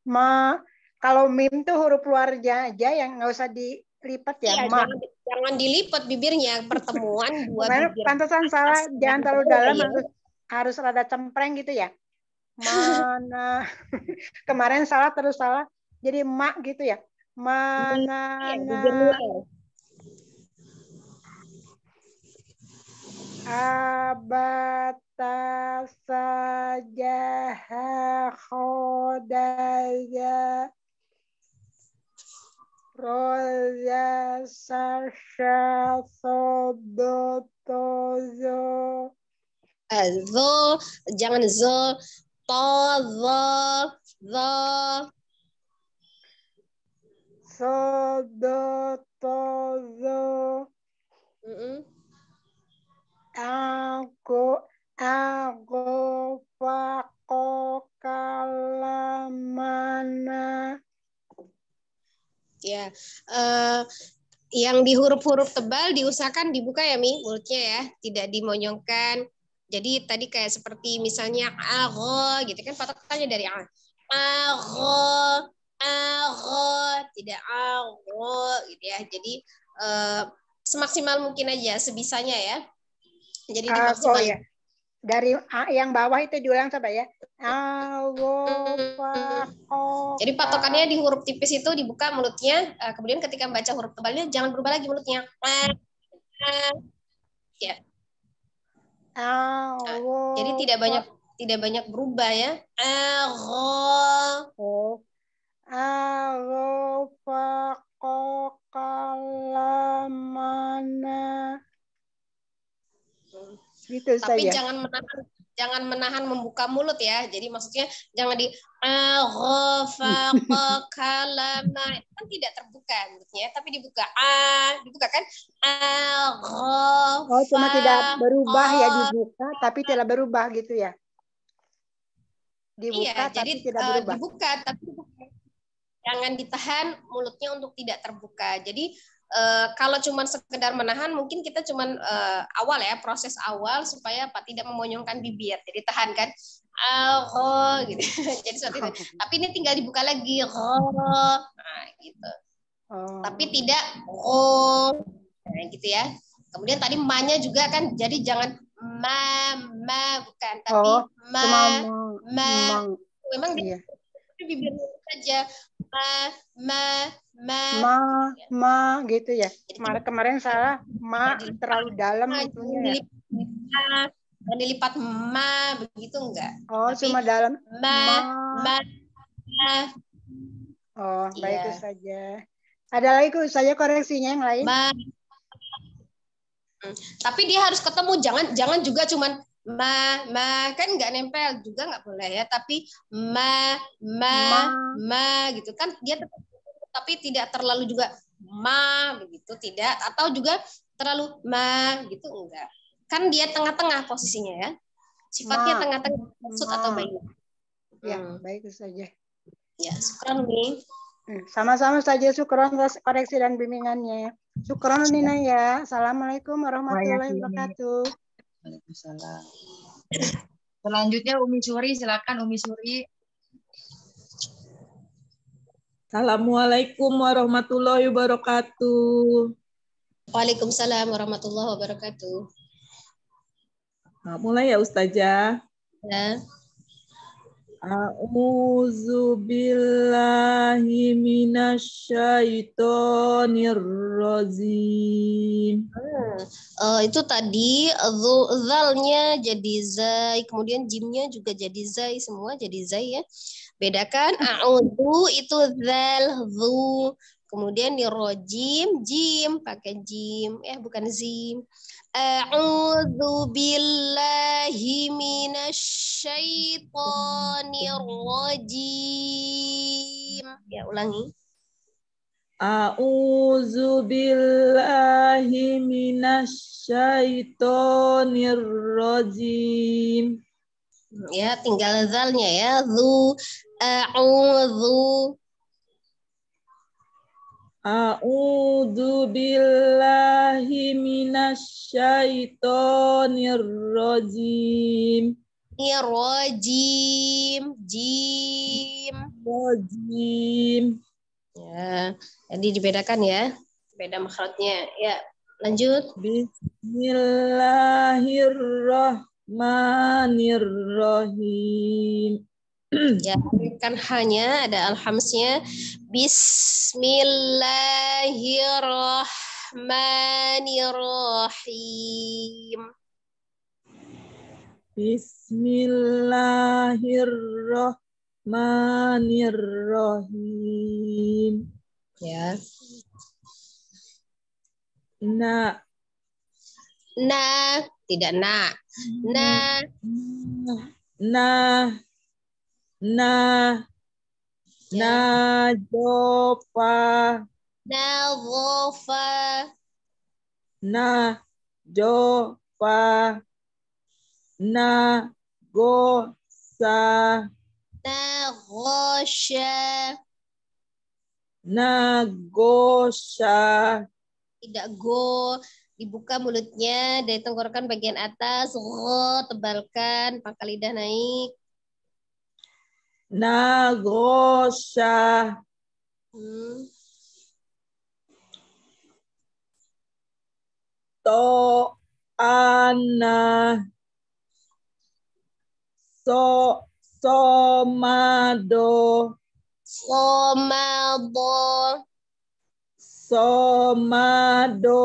ma. Kalau mim tuh huruf luarnya aja yang nggak usah dilipat ya, Iya, ma. jangan, jangan dilipat bibirnya. Pertemuan dua Kemarin bibir. pantesan salah, atas jangan terlalu dalam, ya. harus harus rada cempreng gitu ya. Mana kemarin salah terus salah, jadi mak gitu ya. Mana Iya, bibir luar. Abata sajaha khodaya roza sasha sodotozo Zo, jangan zo. To, zo, zo. sodotozo Mm-mm. Aku aku fako kalamana Ya, eh, yang di huruf-huruf tebal diusahakan dibuka ya Mi mulutnya ya, tidak dimonyongkan. Jadi tadi kayak seperti misalnya aro gitu kan patokannya dari a. Aro, aro, tidak aro gitu ya. Jadi eh, semaksimal mungkin aja sebisanya ya. Jadi Ah, oh dimaksimalkan. ya dari A yang bawah itu diulang coba ya Jadi patokannya di huruf tipis itu dibuka mulutnya, eh, kemudian ketika membaca huruf tebalnya jangan berubah lagi mulutnya. Ya, aku jadi tidak banyak tidak banyak berubah ya. Aro. aku fako kalamana Gitu Tapi saja. jangan menahan jangan menahan membuka mulut ya. Jadi maksudnya jangan di kalama itu kan tidak terbuka mulutnya, tapi dibuka a dibuka kan. Oh, cuma tidak berubah ya dibuka, tapi tidak berubah gitu ya. Dibuka Iya, tapi jadi tidak eh, berubah. dibuka tapi jangan ditahan mulutnya untuk tidak terbuka. Jadi eh, kalau cuma sekedar menahan mungkin kita cuma eh, awal ya proses awal supaya apa tidak memonyongkan bibir. Jadi tahan kan. Oh, gitu. Jadi seperti itu. Tapi ini tinggal dibuka lagi. Oh, nah, gitu. Oh. Tapi tidak oh, nah, gitu ya. Kemudian tadi ma-nya juga kan jadi jangan ma ma bukan tapi Oh, ma ma memang iya. bibirnya saja ma ma ma ma ma gitu ya. Kemarin kemarin salah ma terlalu dalam itunya ya. dilipat ma, dan dilipat ma begitu enggak Oh, Tapi cuma dalam ma ma. ma Oh, baik Iya. itu saja. Ada lagi kok saya koreksinya yang lain. ma Hmm. tapi dia harus ketemu jangan jangan juga cuman ma ma kan nggak nempel juga nggak boleh ya tapi ma ma Ma. ma gitu kan dia tetap tapi tidak terlalu juga ma begitu tidak atau juga terlalu ma gitu enggak kan dia tengah-tengah posisinya ya sifatnya Ma. tengah-tengah maksud atau baik Ya, Hmm. baik saja. ya sekarang nih Hmm, Sama-sama saja syukron atas koreksi dan bimbingannya. Syukron Nina ya. Assalamualaikum warahmatullahi wabarakatuh. Waalaikumsalam. Selanjutnya Umi Suri, silakan Umi Suri. Assalamualaikum warahmatullahi wabarakatuh. Waalaikumsalam warahmatullahi wabarakatuh Nah, mulai ya Ustazah. ya A'udzu billahi minasyaitonir rajim. Eh, itu tadi zalnya jadi zai, kemudian jimnya juga jadi zai, semua jadi zai ya. Bedakan a'udzu itu zal, zu. Kemudian di rojim, jim pakai jim, eh bukan zim. A'udzu billahi minasyaitonir rajim. Ya, ulangi. A'udzu billahi minasyaitonir rajim. Ya, tinggal zalnya ya. Zu, a'udzu. A'udzu billahi minasyaitonir rajim. Rojim, jim. Rajim. Ya, jadi dibedakan ya. Beda makhrajnya. Ya, lanjut. Bismillahirrahmanirrahim. Ya, kan hanya ada alhamsnya. Bismillahirrahmanirrahim. Bismillahirrahmanirrahim. Ya. Na Na, tidak na. Na, na na na jofa na ghofa, na jofa na gosa. Na ghosya, na gosha. Tidak go, dibuka mulutnya dari tenggorokan bagian atas, go, tebalkan, pangkal lidah naik. Na gosha Hmm. to ana so somado Somado, somado.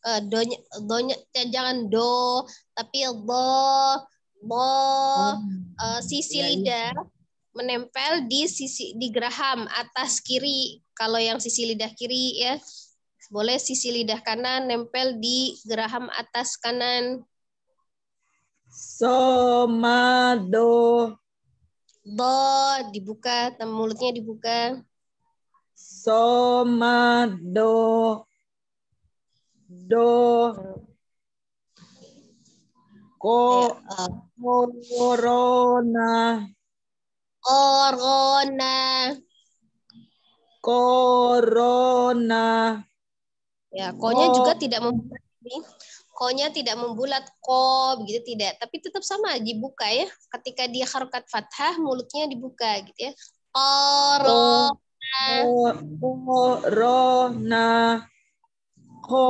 Eh, donya, donya, eh, jangan do, tapi do, do, eh, sisi lidah menempel di sisi di geraham atas kiri. Kalau yang sisi lidah kiri ya, boleh sisi lidah kanan nempel di geraham atas kanan. Somado. Do dibuka, mulutnya dibuka. Somado. Do. Ko. Eh, Corona. corona. Corona. Ya, ko-nya Ko. juga tidak membulat ini. Ko-nya tidak membulat ko begitu tidak, tapi tetap sama dibuka ya. Ketika dia harokat fathah, mulutnya dibuka gitu ya. Corona. Corona. Ko.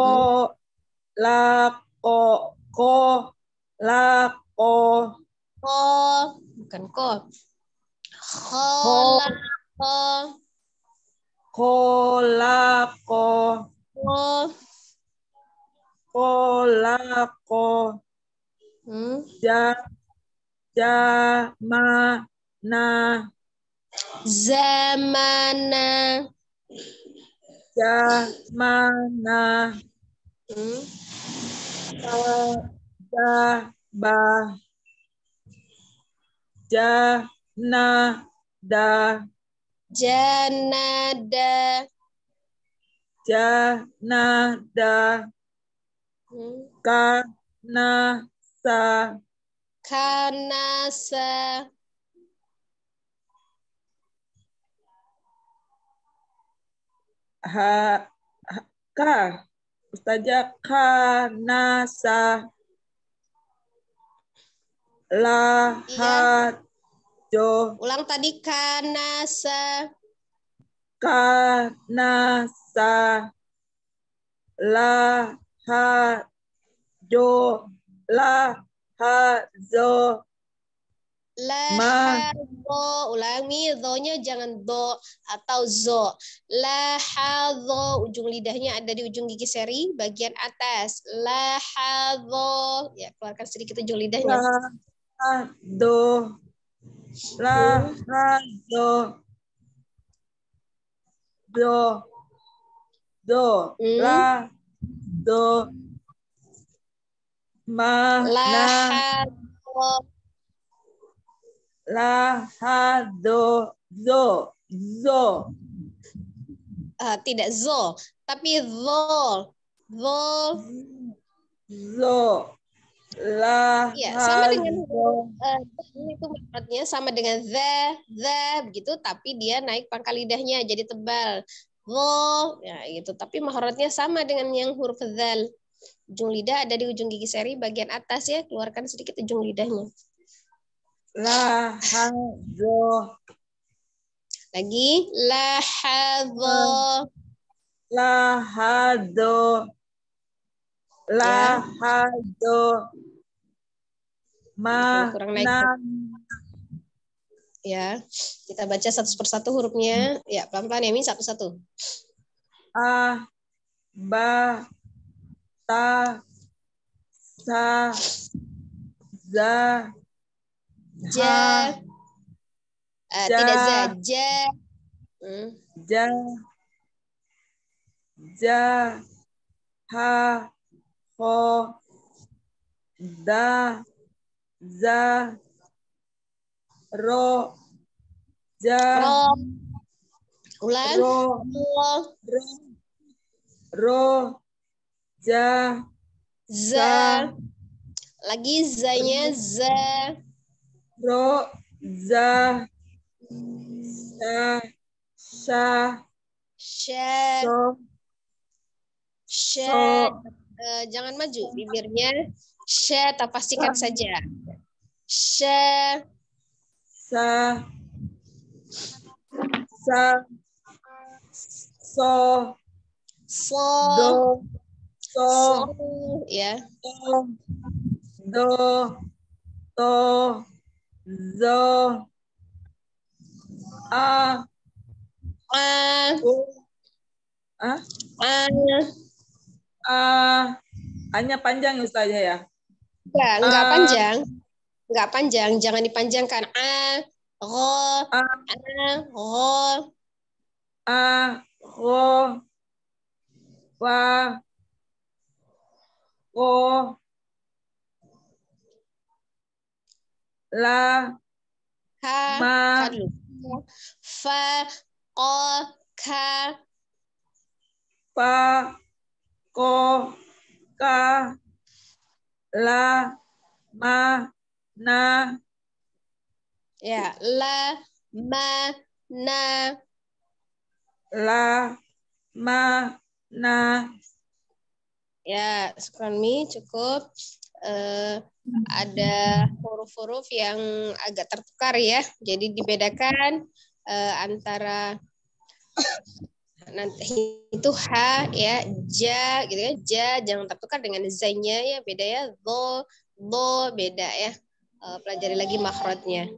La. Ko. Ko. La. Ko. Ko, bukan ko. Kholako. Kolako. Ko. Kolako. Hmm. Ja. Jamana. Zamana. Jamana. Hmm. Jaba. Janada. Janada. Janada. Hmm. Kanasa. Kanasa. Ha, ha, ka. Ustazah kanasa. Lahajo. Ulang tadi kanasa. Kanasa. Lahajo. Lahazo. Ma. Lahadho. Ulangi do-nya jangan do atau zo. Lahadho. Ujung lidahnya ada di ujung gigi seri bagian atas. Lahadho. Ya, keluarkan sedikit ujung lidahnya. Lahado. Lahado. Do. Do. Hmm. La. Do. Ma. Na. Lahadho. Lahado. Zo. Zo. Ah, tidak zo, tapi zol. Zol. Zo. Lahado. Iya, sama dengan eh, itu maknanya sama dengan the, the begitu, tapi dia naik pangkal lidahnya jadi tebal. Wo, ya gitu. Tapi mahoratnya sama dengan yang huruf zal. Ujung lidah ada di ujung gigi seri bagian atas ya, keluarkan sedikit ujung lidahnya. Lahado. Lagi lahadho. Lahado. Lahado. Ma. Kurang naik. Na. Ya, kita baca satu persatu hurufnya. Ya, pelan-pelan ya, Mi, satu-satu. A. Ba. Ta. Sa. Za. Ja. Eh, Ja. tidak za, ja. Hmm. Ja. Ja. Ha. Ho. Da. Za. Ro. Ja. Ro. Ulang. Ro. Ro. Ro. Ro. Ja. Za. Lagi zanya za. Ro. Za. Sa. Sa. Sha. So. Sha. So. Eh, jangan maju bibirnya. Sha, tak pastikan saja. Sha. Sa. Sa. So. So. Do. So. So. Ya. Do. Do. To. Zo. A. A. U. A. A. A. Hanya panjang Ustazah ya. Enggak, enggak A. panjang. Enggak panjang, jangan dipanjangkan. A. Ro. A. A. Ro. A. Ro. Wa. Ko. la ka ma fa ko ka pa ko ka la ma na. Ya la ma na. La ma na. Ya sekarang mi cukup. Eh, ada huruf-huruf yang agak tertukar ya. Jadi dibedakan eh, antara nanti itu h ya ja gitu ya ja jangan tertukar dengan zanya ya beda ya do do beda ya Eh, pelajari lagi makhrajnya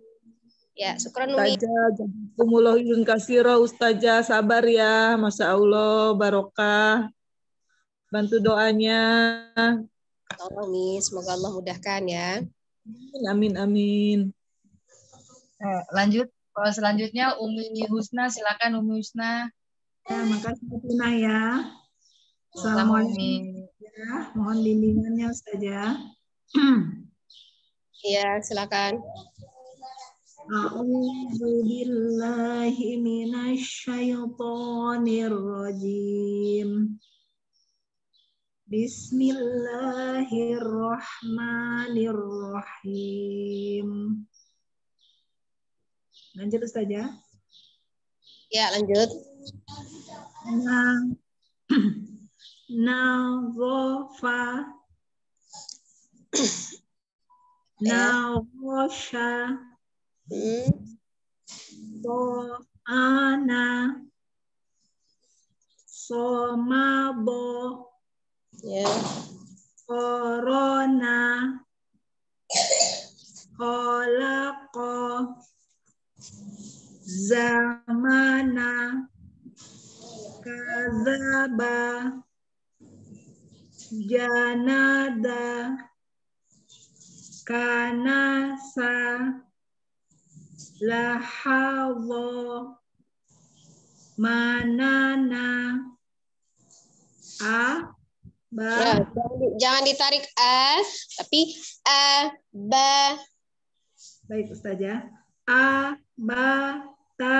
ya syukran Umi khairan kasiro Ustazah, sabar ya. Masya Allah, barokah. Bantu doanya. tolong Umi semoga Allah mudahkan ya Amin, amin. Eh, lanjut. Kalau selanjutnya Umi Husna, silakan Umi Husna. Ya, makasih Tina ya. Assalamualaikum ya. Mohon bimbingannya Ustazah. ya silakan A'udzu billahi minasyaitonir rajim. Bismillahirrahmanirrahim. Lanjut Ustazah. Ya lanjut. Nah, Nazofa Nawosha Hmm, So'ana Somabo. Ya. Corona. Kolako Zamana Kazaba Janada Kanasa Lahadho Manana A Ba Ya, jangan, di- jangan ditarik a, tapi a, ba, Baik Ustazah. A, ba, ta,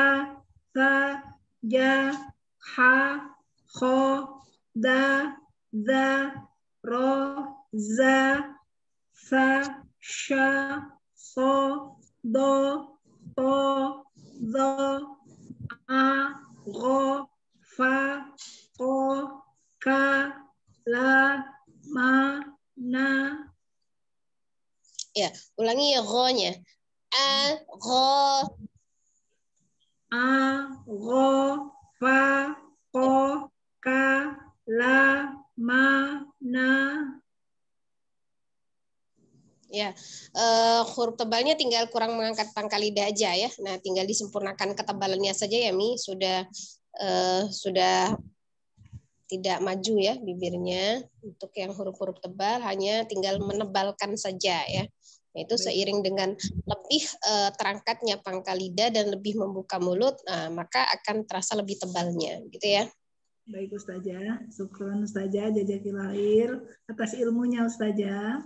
sa, ja, ha, kho, da, za, ro, za, sa, sha, so, do, to, zo, a, ro, fa, ko, ka, la, ma, na, ya, ulangi ya ro-nya. A, ro, a ro fa ko ka la ma na ya. Eh, huruf tebalnya tinggal kurang mengangkat pangkal lidah aja ya. Nah, tinggal disempurnakan ketebalannya saja ya Mi. Sudah eh, sudah tidak maju ya bibirnya. Untuk yang huruf-huruf tebal hanya tinggal menebalkan saja ya. Nah, Itu seiring dengan lebih eh, terangkatnya pangkal lidah dan lebih membuka mulut, nah, maka akan terasa lebih tebalnya, gitu ya. baik Ustazah syukron Ustazah jazakillah khair atas ilmunya Ustazah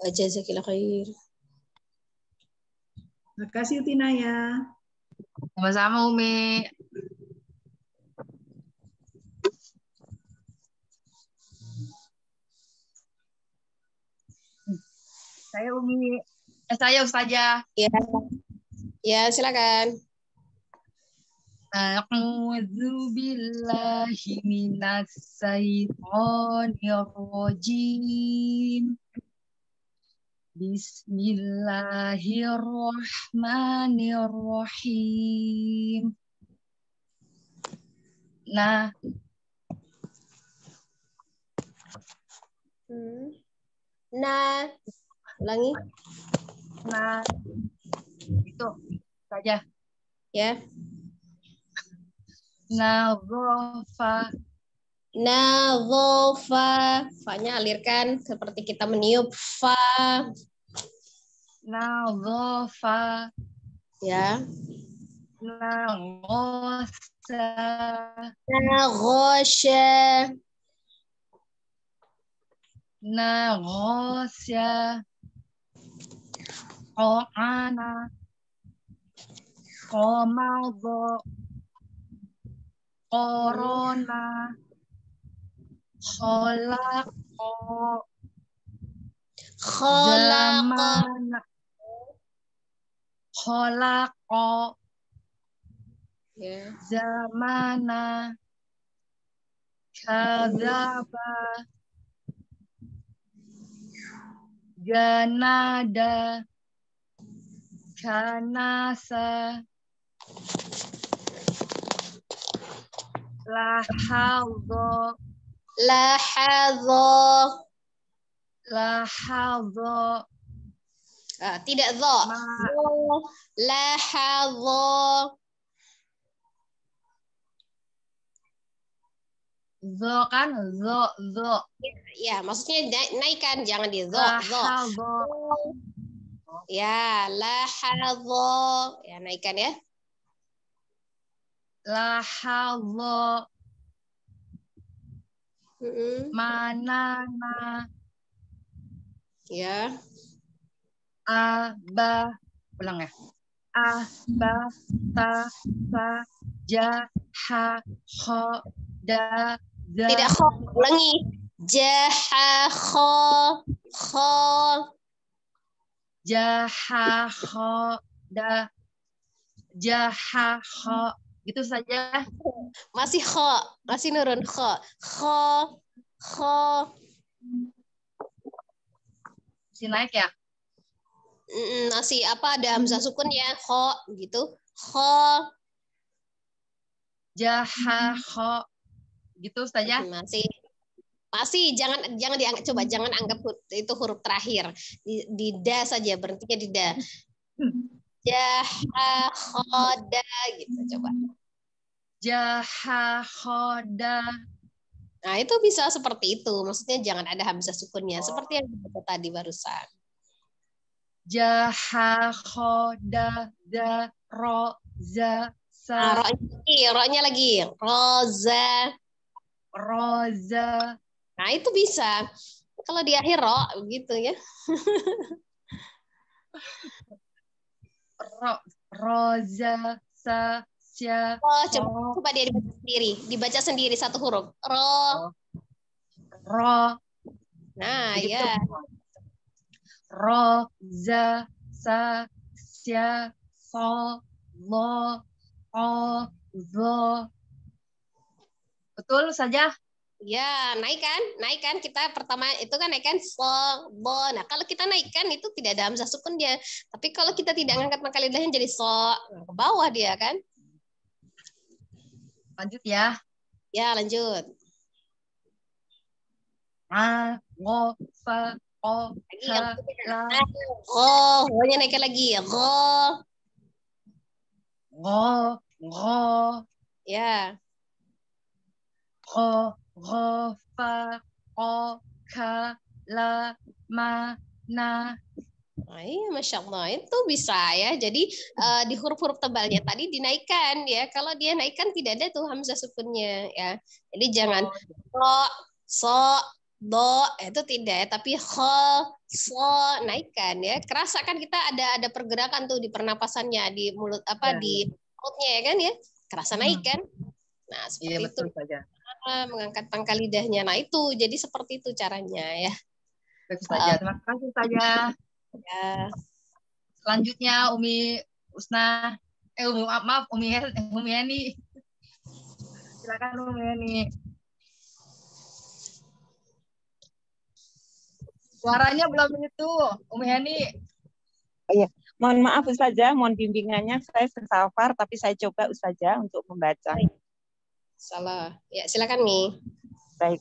Eh, Jazakillah khair. makasih Tina ya Sama-sama Umi. Saya Umi. Eh, saya Ustazah. Ya, ya silakan. A'udzu billahi minas syaitonir rajim. Bismillahirrahmanirrahim. Nah, Hmm. Nah, ulangi nah itu saja. ya. Nadhafa Nadhofa. Fa-nya alirkan seperti kita meniup fa. nadhafa Ya. naghasa Naghosha. naghasya qa'ana qamadha Corona khalaqa Khalaqa. zamana khalaqa Ya. zamana kadzaba janada kanasa lahadha Lahadha. lahadha Ah, tidak Dha. Lahadha. zo kan zo zo Ya, maksudnya na- naikkan jangan di dha. Dha. Ya, lahadha. Ya, naikkan ya. lahadha Mm-mm. manana Ya. aba ulang ya aba ta sa ja ha da za Tidak kho. Ulangi. Jaha kho. Kho. ja ha kho da gitu saja Masih kho. Masih nurun kho. Kho. Kho. si naik ya Mm, masih apa ada hamzah sukun ya. Kho gitu. Kho. ja ha kho gitu saja Masih masih jangan jangan dianggap coba jangan anggap itu huruf terakhir. Di, di da saja berhentinya di da. Jaha khoda gitu coba. Ja ha kho da nah itu bisa seperti itu. Maksudnya jangan ada hamzah sukunnya. Seperti yang kita tadi barusan. Ja ha kho da ro za nah, sa ro-nya lagi ro-nya lagi. Roza. Roza nah itu bisa. Kalau di akhir ro gitu ya. Ro roza sa sya oh coba kho coba dia dibaca sendiri. Dibaca sendiri satu huruf. Ro. Ro. Nah Begitu. ya ro za sa sya so lo o zo. Betul saja Ya, naikkan, naikkan kita pertama itu kan naikkan so, bo. Nah, kalau kita naikkan itu tidak ada hamzah sukun dia. Tapi kalau kita tidak ngangkat maka lidahnya jadi so, Nah, ke bawah dia kan. lanjut ya Ya, lanjut. a ngo fa o Lagi la oh, nya naikkan lagi. Go. ngo ngo Ya. ro ro fa o ka la ma na Nah, iya, masya Allah itu bisa ya. Jadi eh, di huruf-huruf tebalnya tadi dinaikkan ya. Kalau dia naikkan tidak ada tuh hamzah sukunnya ya. Jadi jangan so, so, do itu tidak ya. Tapi kho, so naikkan ya. Kerasa kan kita ada ada pergerakan tuh di pernapasannya di mulut apa Ya, di perutnya ya kan ya. Kerasa Hmm. naik kan. Nah iya seperti itu betul saja Ah, mengangkat pangkal lidahnya. Nah itu jadi seperti itu caranya ya. bagus saja terima kasih saja Ya. selanjutnya Umi Usna eh Umi maaf, maaf Umi Hel- Umi Yani silakan Umi Yani suaranya belum itu Umi Yani Mohon maaf Ustazah, mohon bimbingannya. Saya sensafar, tapi saya coba Ustazah untuk membaca. Salah. Ya silakan Mi. Baik.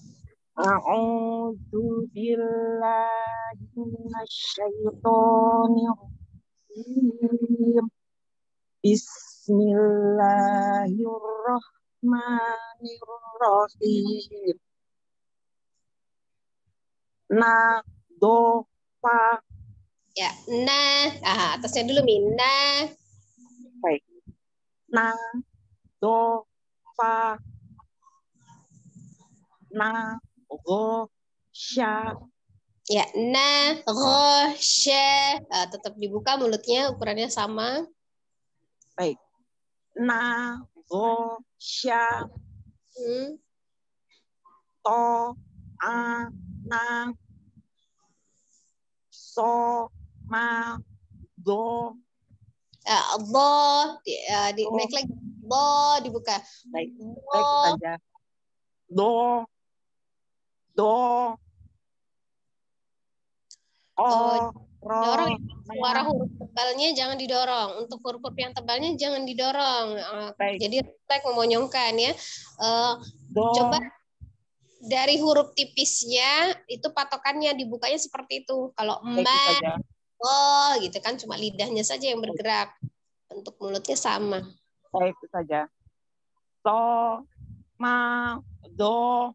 A'udzu billahi minasyaitonir rajim. Bismillahirrahmanirrahim. Na do fa Ya, nah, ah, atasnya dulu Mi. Nah, baik. Na do fa na go sha Ya, na, ro, she. Uh, tetap dibuka mulutnya, ukurannya sama. Baik. Na, ro, sya. Hmm. To, a, na. So, ma, do. Uh, bo, di, uh, di, oh. naik lagi. Bo, dibuka. Baik, baik saja. Do, do, Oh, dorong suara huruf tebalnya jangan didorong. Untuk huruf-huruf yang tebalnya jangan didorong. Baik. Jadi refleks memonyongkan ya. Uh, coba dari huruf tipisnya itu patokannya dibukanya seperti itu. Kalau ma, oh gitu kan cuma lidahnya saja yang bergerak. Untuk mulutnya sama. Baik itu saja. So, ma, do,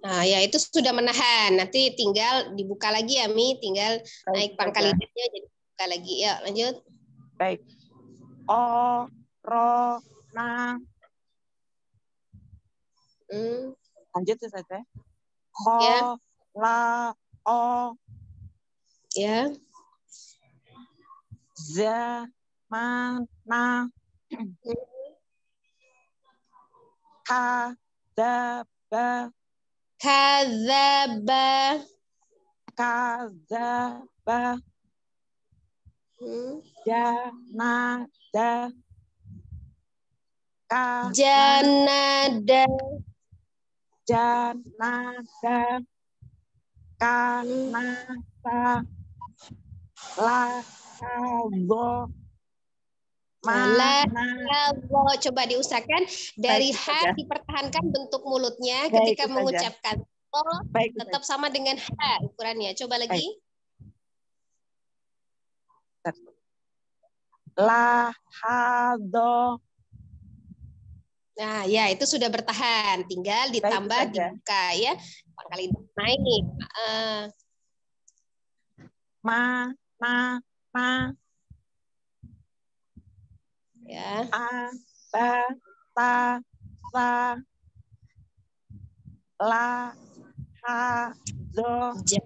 Nah, ya itu sudah menahan. Nanti tinggal dibuka lagi ya, Mi. Tinggal Baik, naik pangkal lidahnya jadi buka lagi. Ya, lanjut. Baik. O, ro, na. Hmm. Lanjut saja. Ko, ya. la, o. Ya. Za, ma, na. Hmm. Ka, da, ba, Kadzaba. Kadzaba. Hmm. Janada. Janada. Janada. Kanasa. La. Kazo. Mana? Coba diusahakan dari H dipertahankan bentuk mulutnya Baik, ketika mengucapkan to Baik, tetap sama dengan H ukurannya. Coba lagi. La ha do. Nah, ya itu sudah bertahan. Tinggal ditambah Baik, dibuka ya. Kali naik. Uh. Ma, ma, ma, ya a ah, ba ta sa la ha zo ja,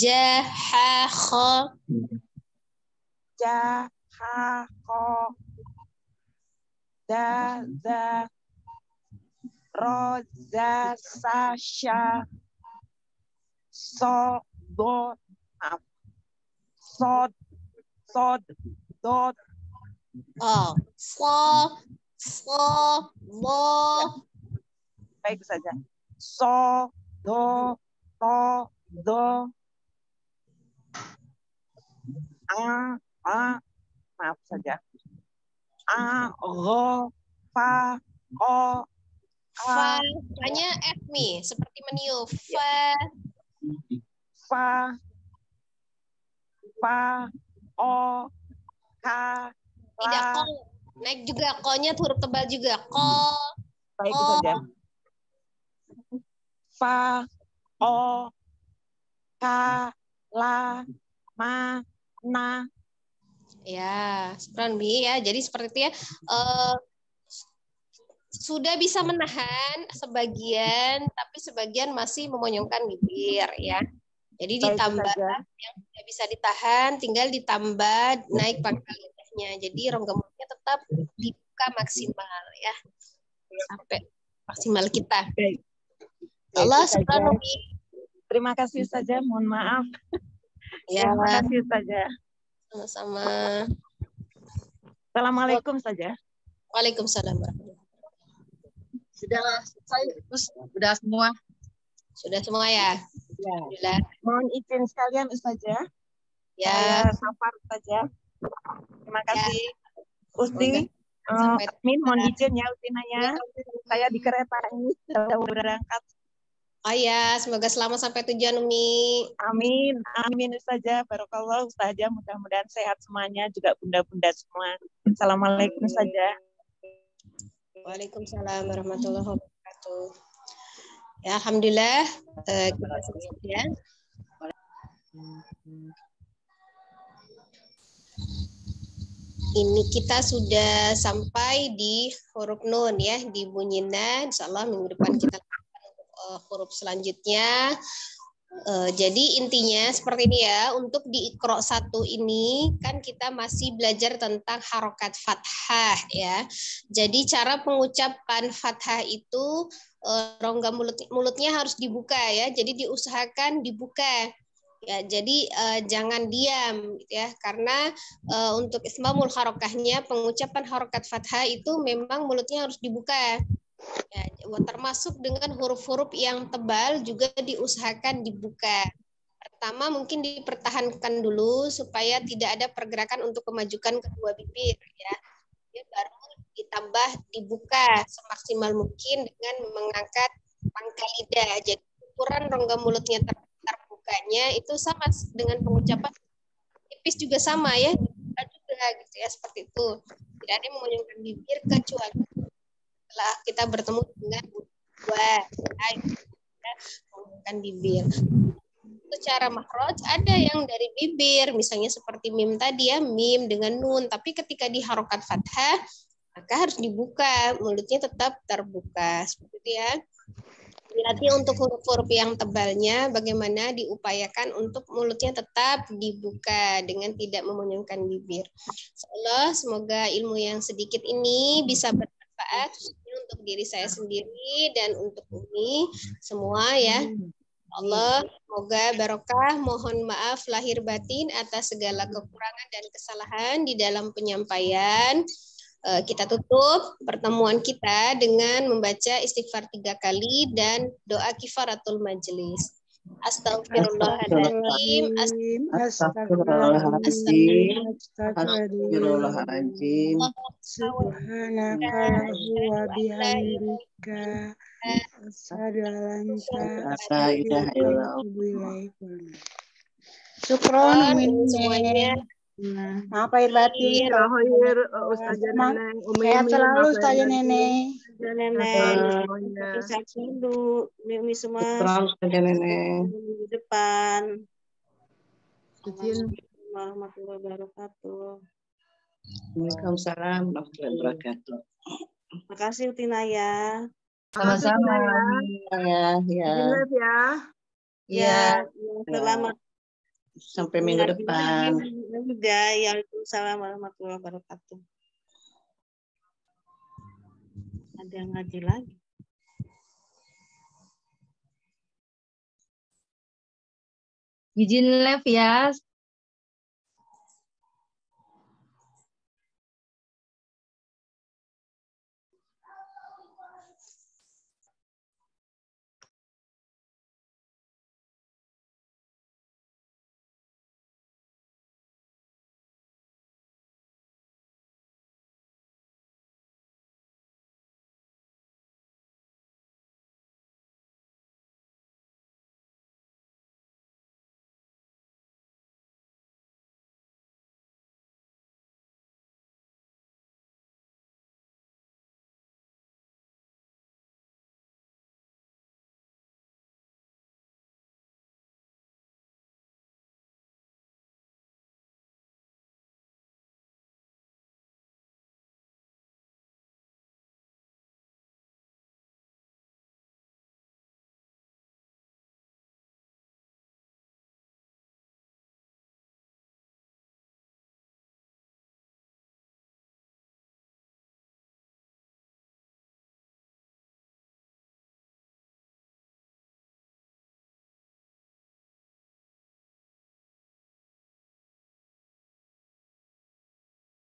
ja ha kho ja ha kho da za ro za sa sha so do so so do Oh, so, so, mo. Baik saja. So, do, to, do. A, a, maaf saja. A, ro, fa, o, fa. Hanya F mi, seperti meniup. Fa. Fa, fa, o, ka, tidak ko. Naik juga ko-nya huruf tebal juga. Ko. Baik ko. saja. Fa, o, ka, la, ma, na. Ya, seperti ya. Jadi seperti itu ya. Uh, sudah bisa menahan sebagian, tapi sebagian masih memonyongkan bibir ya. Jadi ditambah yang tidak bisa ditahan, tinggal ditambah naik pangkal mulutnya. Jadi rongga mulutnya tetap dibuka maksimal ya. Sampai maksimal kita. Allah subhanahu Terima kasih saja, mohon maaf. Ya, terima kasih saja. Sama-sama. Assalamualaikum saja. Waalaikumsalam Sudah saya terus sudah semua. Sudah semua ya. Ya. Mohon izin sekalian Ustazah. Ya. Saya safar saja. Terima ya. kasih. Ya. Usti, uh, Min mohon izin ya Ustinanya. Ya. Saya di kereta ini sudah berangkat. Oh ya, semoga selamat sampai tujuan Umi. Amin, amin Ustazah. Barokallah Ustazah, mudah-mudahan sehat semuanya, juga bunda-bunda semua. Assalamualaikum Ustazah. Waalaikumsalam warahmatullahi wabarakatuh. Ya, Alhamdulillah, uh, kita selesai ya. Ini kita sudah sampai di huruf nun ya di bunyi na insya Allah minggu depan kita uh, huruf selanjutnya Uh, jadi intinya seperti ini ya, untuk di Iqra satu ini kan kita masih belajar tentang harokat fathah ya. Jadi cara pengucapan fathah itu uh, rongga mulut mulutnya harus dibuka ya. Jadi diusahakan dibuka. Ya, jadi uh, jangan diam ya karena uh, untuk ismamul harokahnya pengucapan harokat fathah itu memang mulutnya harus dibuka Ya, termasuk dengan huruf-huruf yang tebal juga diusahakan dibuka. Pertama mungkin dipertahankan dulu supaya tidak ada pergerakan untuk memajukan kedua bibir ya. ya baru ditambah dibuka semaksimal mungkin dengan mengangkat pangkal lidah. Jadi ukuran rongga mulutnya ter terbukanya itu sama dengan pengucapan tipis juga sama ya juga gitu ya seperti itu. Tidak ada mengunjungkan bibir kecuali setelah kita bertemu dengan dua menggunakan bibir. Secara makroj ada yang dari bibir misalnya seperti mim tadi ya mim dengan nun. Tapi ketika di harokat fathah maka harus dibuka mulutnya tetap terbuka seperti itu ya Berarti untuk huruf-huruf yang tebalnya bagaimana diupayakan untuk mulutnya tetap dibuka dengan tidak memunyungkan bibir. Seolah semoga ilmu yang sedikit ini bisa bermanfaat untuk diri saya sendiri dan untuk Umi semua ya. Allah, semoga barokah, mohon maaf lahir batin atas segala kekurangan dan kesalahan di dalam penyampaian. Eh, kita tutup pertemuan kita dengan membaca istighfar tiga kali dan doa kifaratul majelis. Astagfirullahaladzim. Astagfirullahaladzim. Astagfirullahaladzim. Subhanaka wa bihamdika. Asyhadu an la ilaha illallah. Syukron semuanya. Nah, maaf lahir batin. Lahir Ustazah Neneng, Umi Sehat selalu Ustazah Neneng. Neneng. Sehat selalu. Umi semua. Terus Ustazah Neneng. Di depan. Izin. Warahmatullahi wabarakatuh. Waalaikumsalam warahmatullahi wabarakatuh. Makasih Utinaya. Sama-sama. Ya, ya. Izin ya. Ya, selamat Sampai minggu depan. Udah, ya Waalaikumsalam warahmatullahi wabarakatuh. Ada yang ngaji lagi. Izin live ya.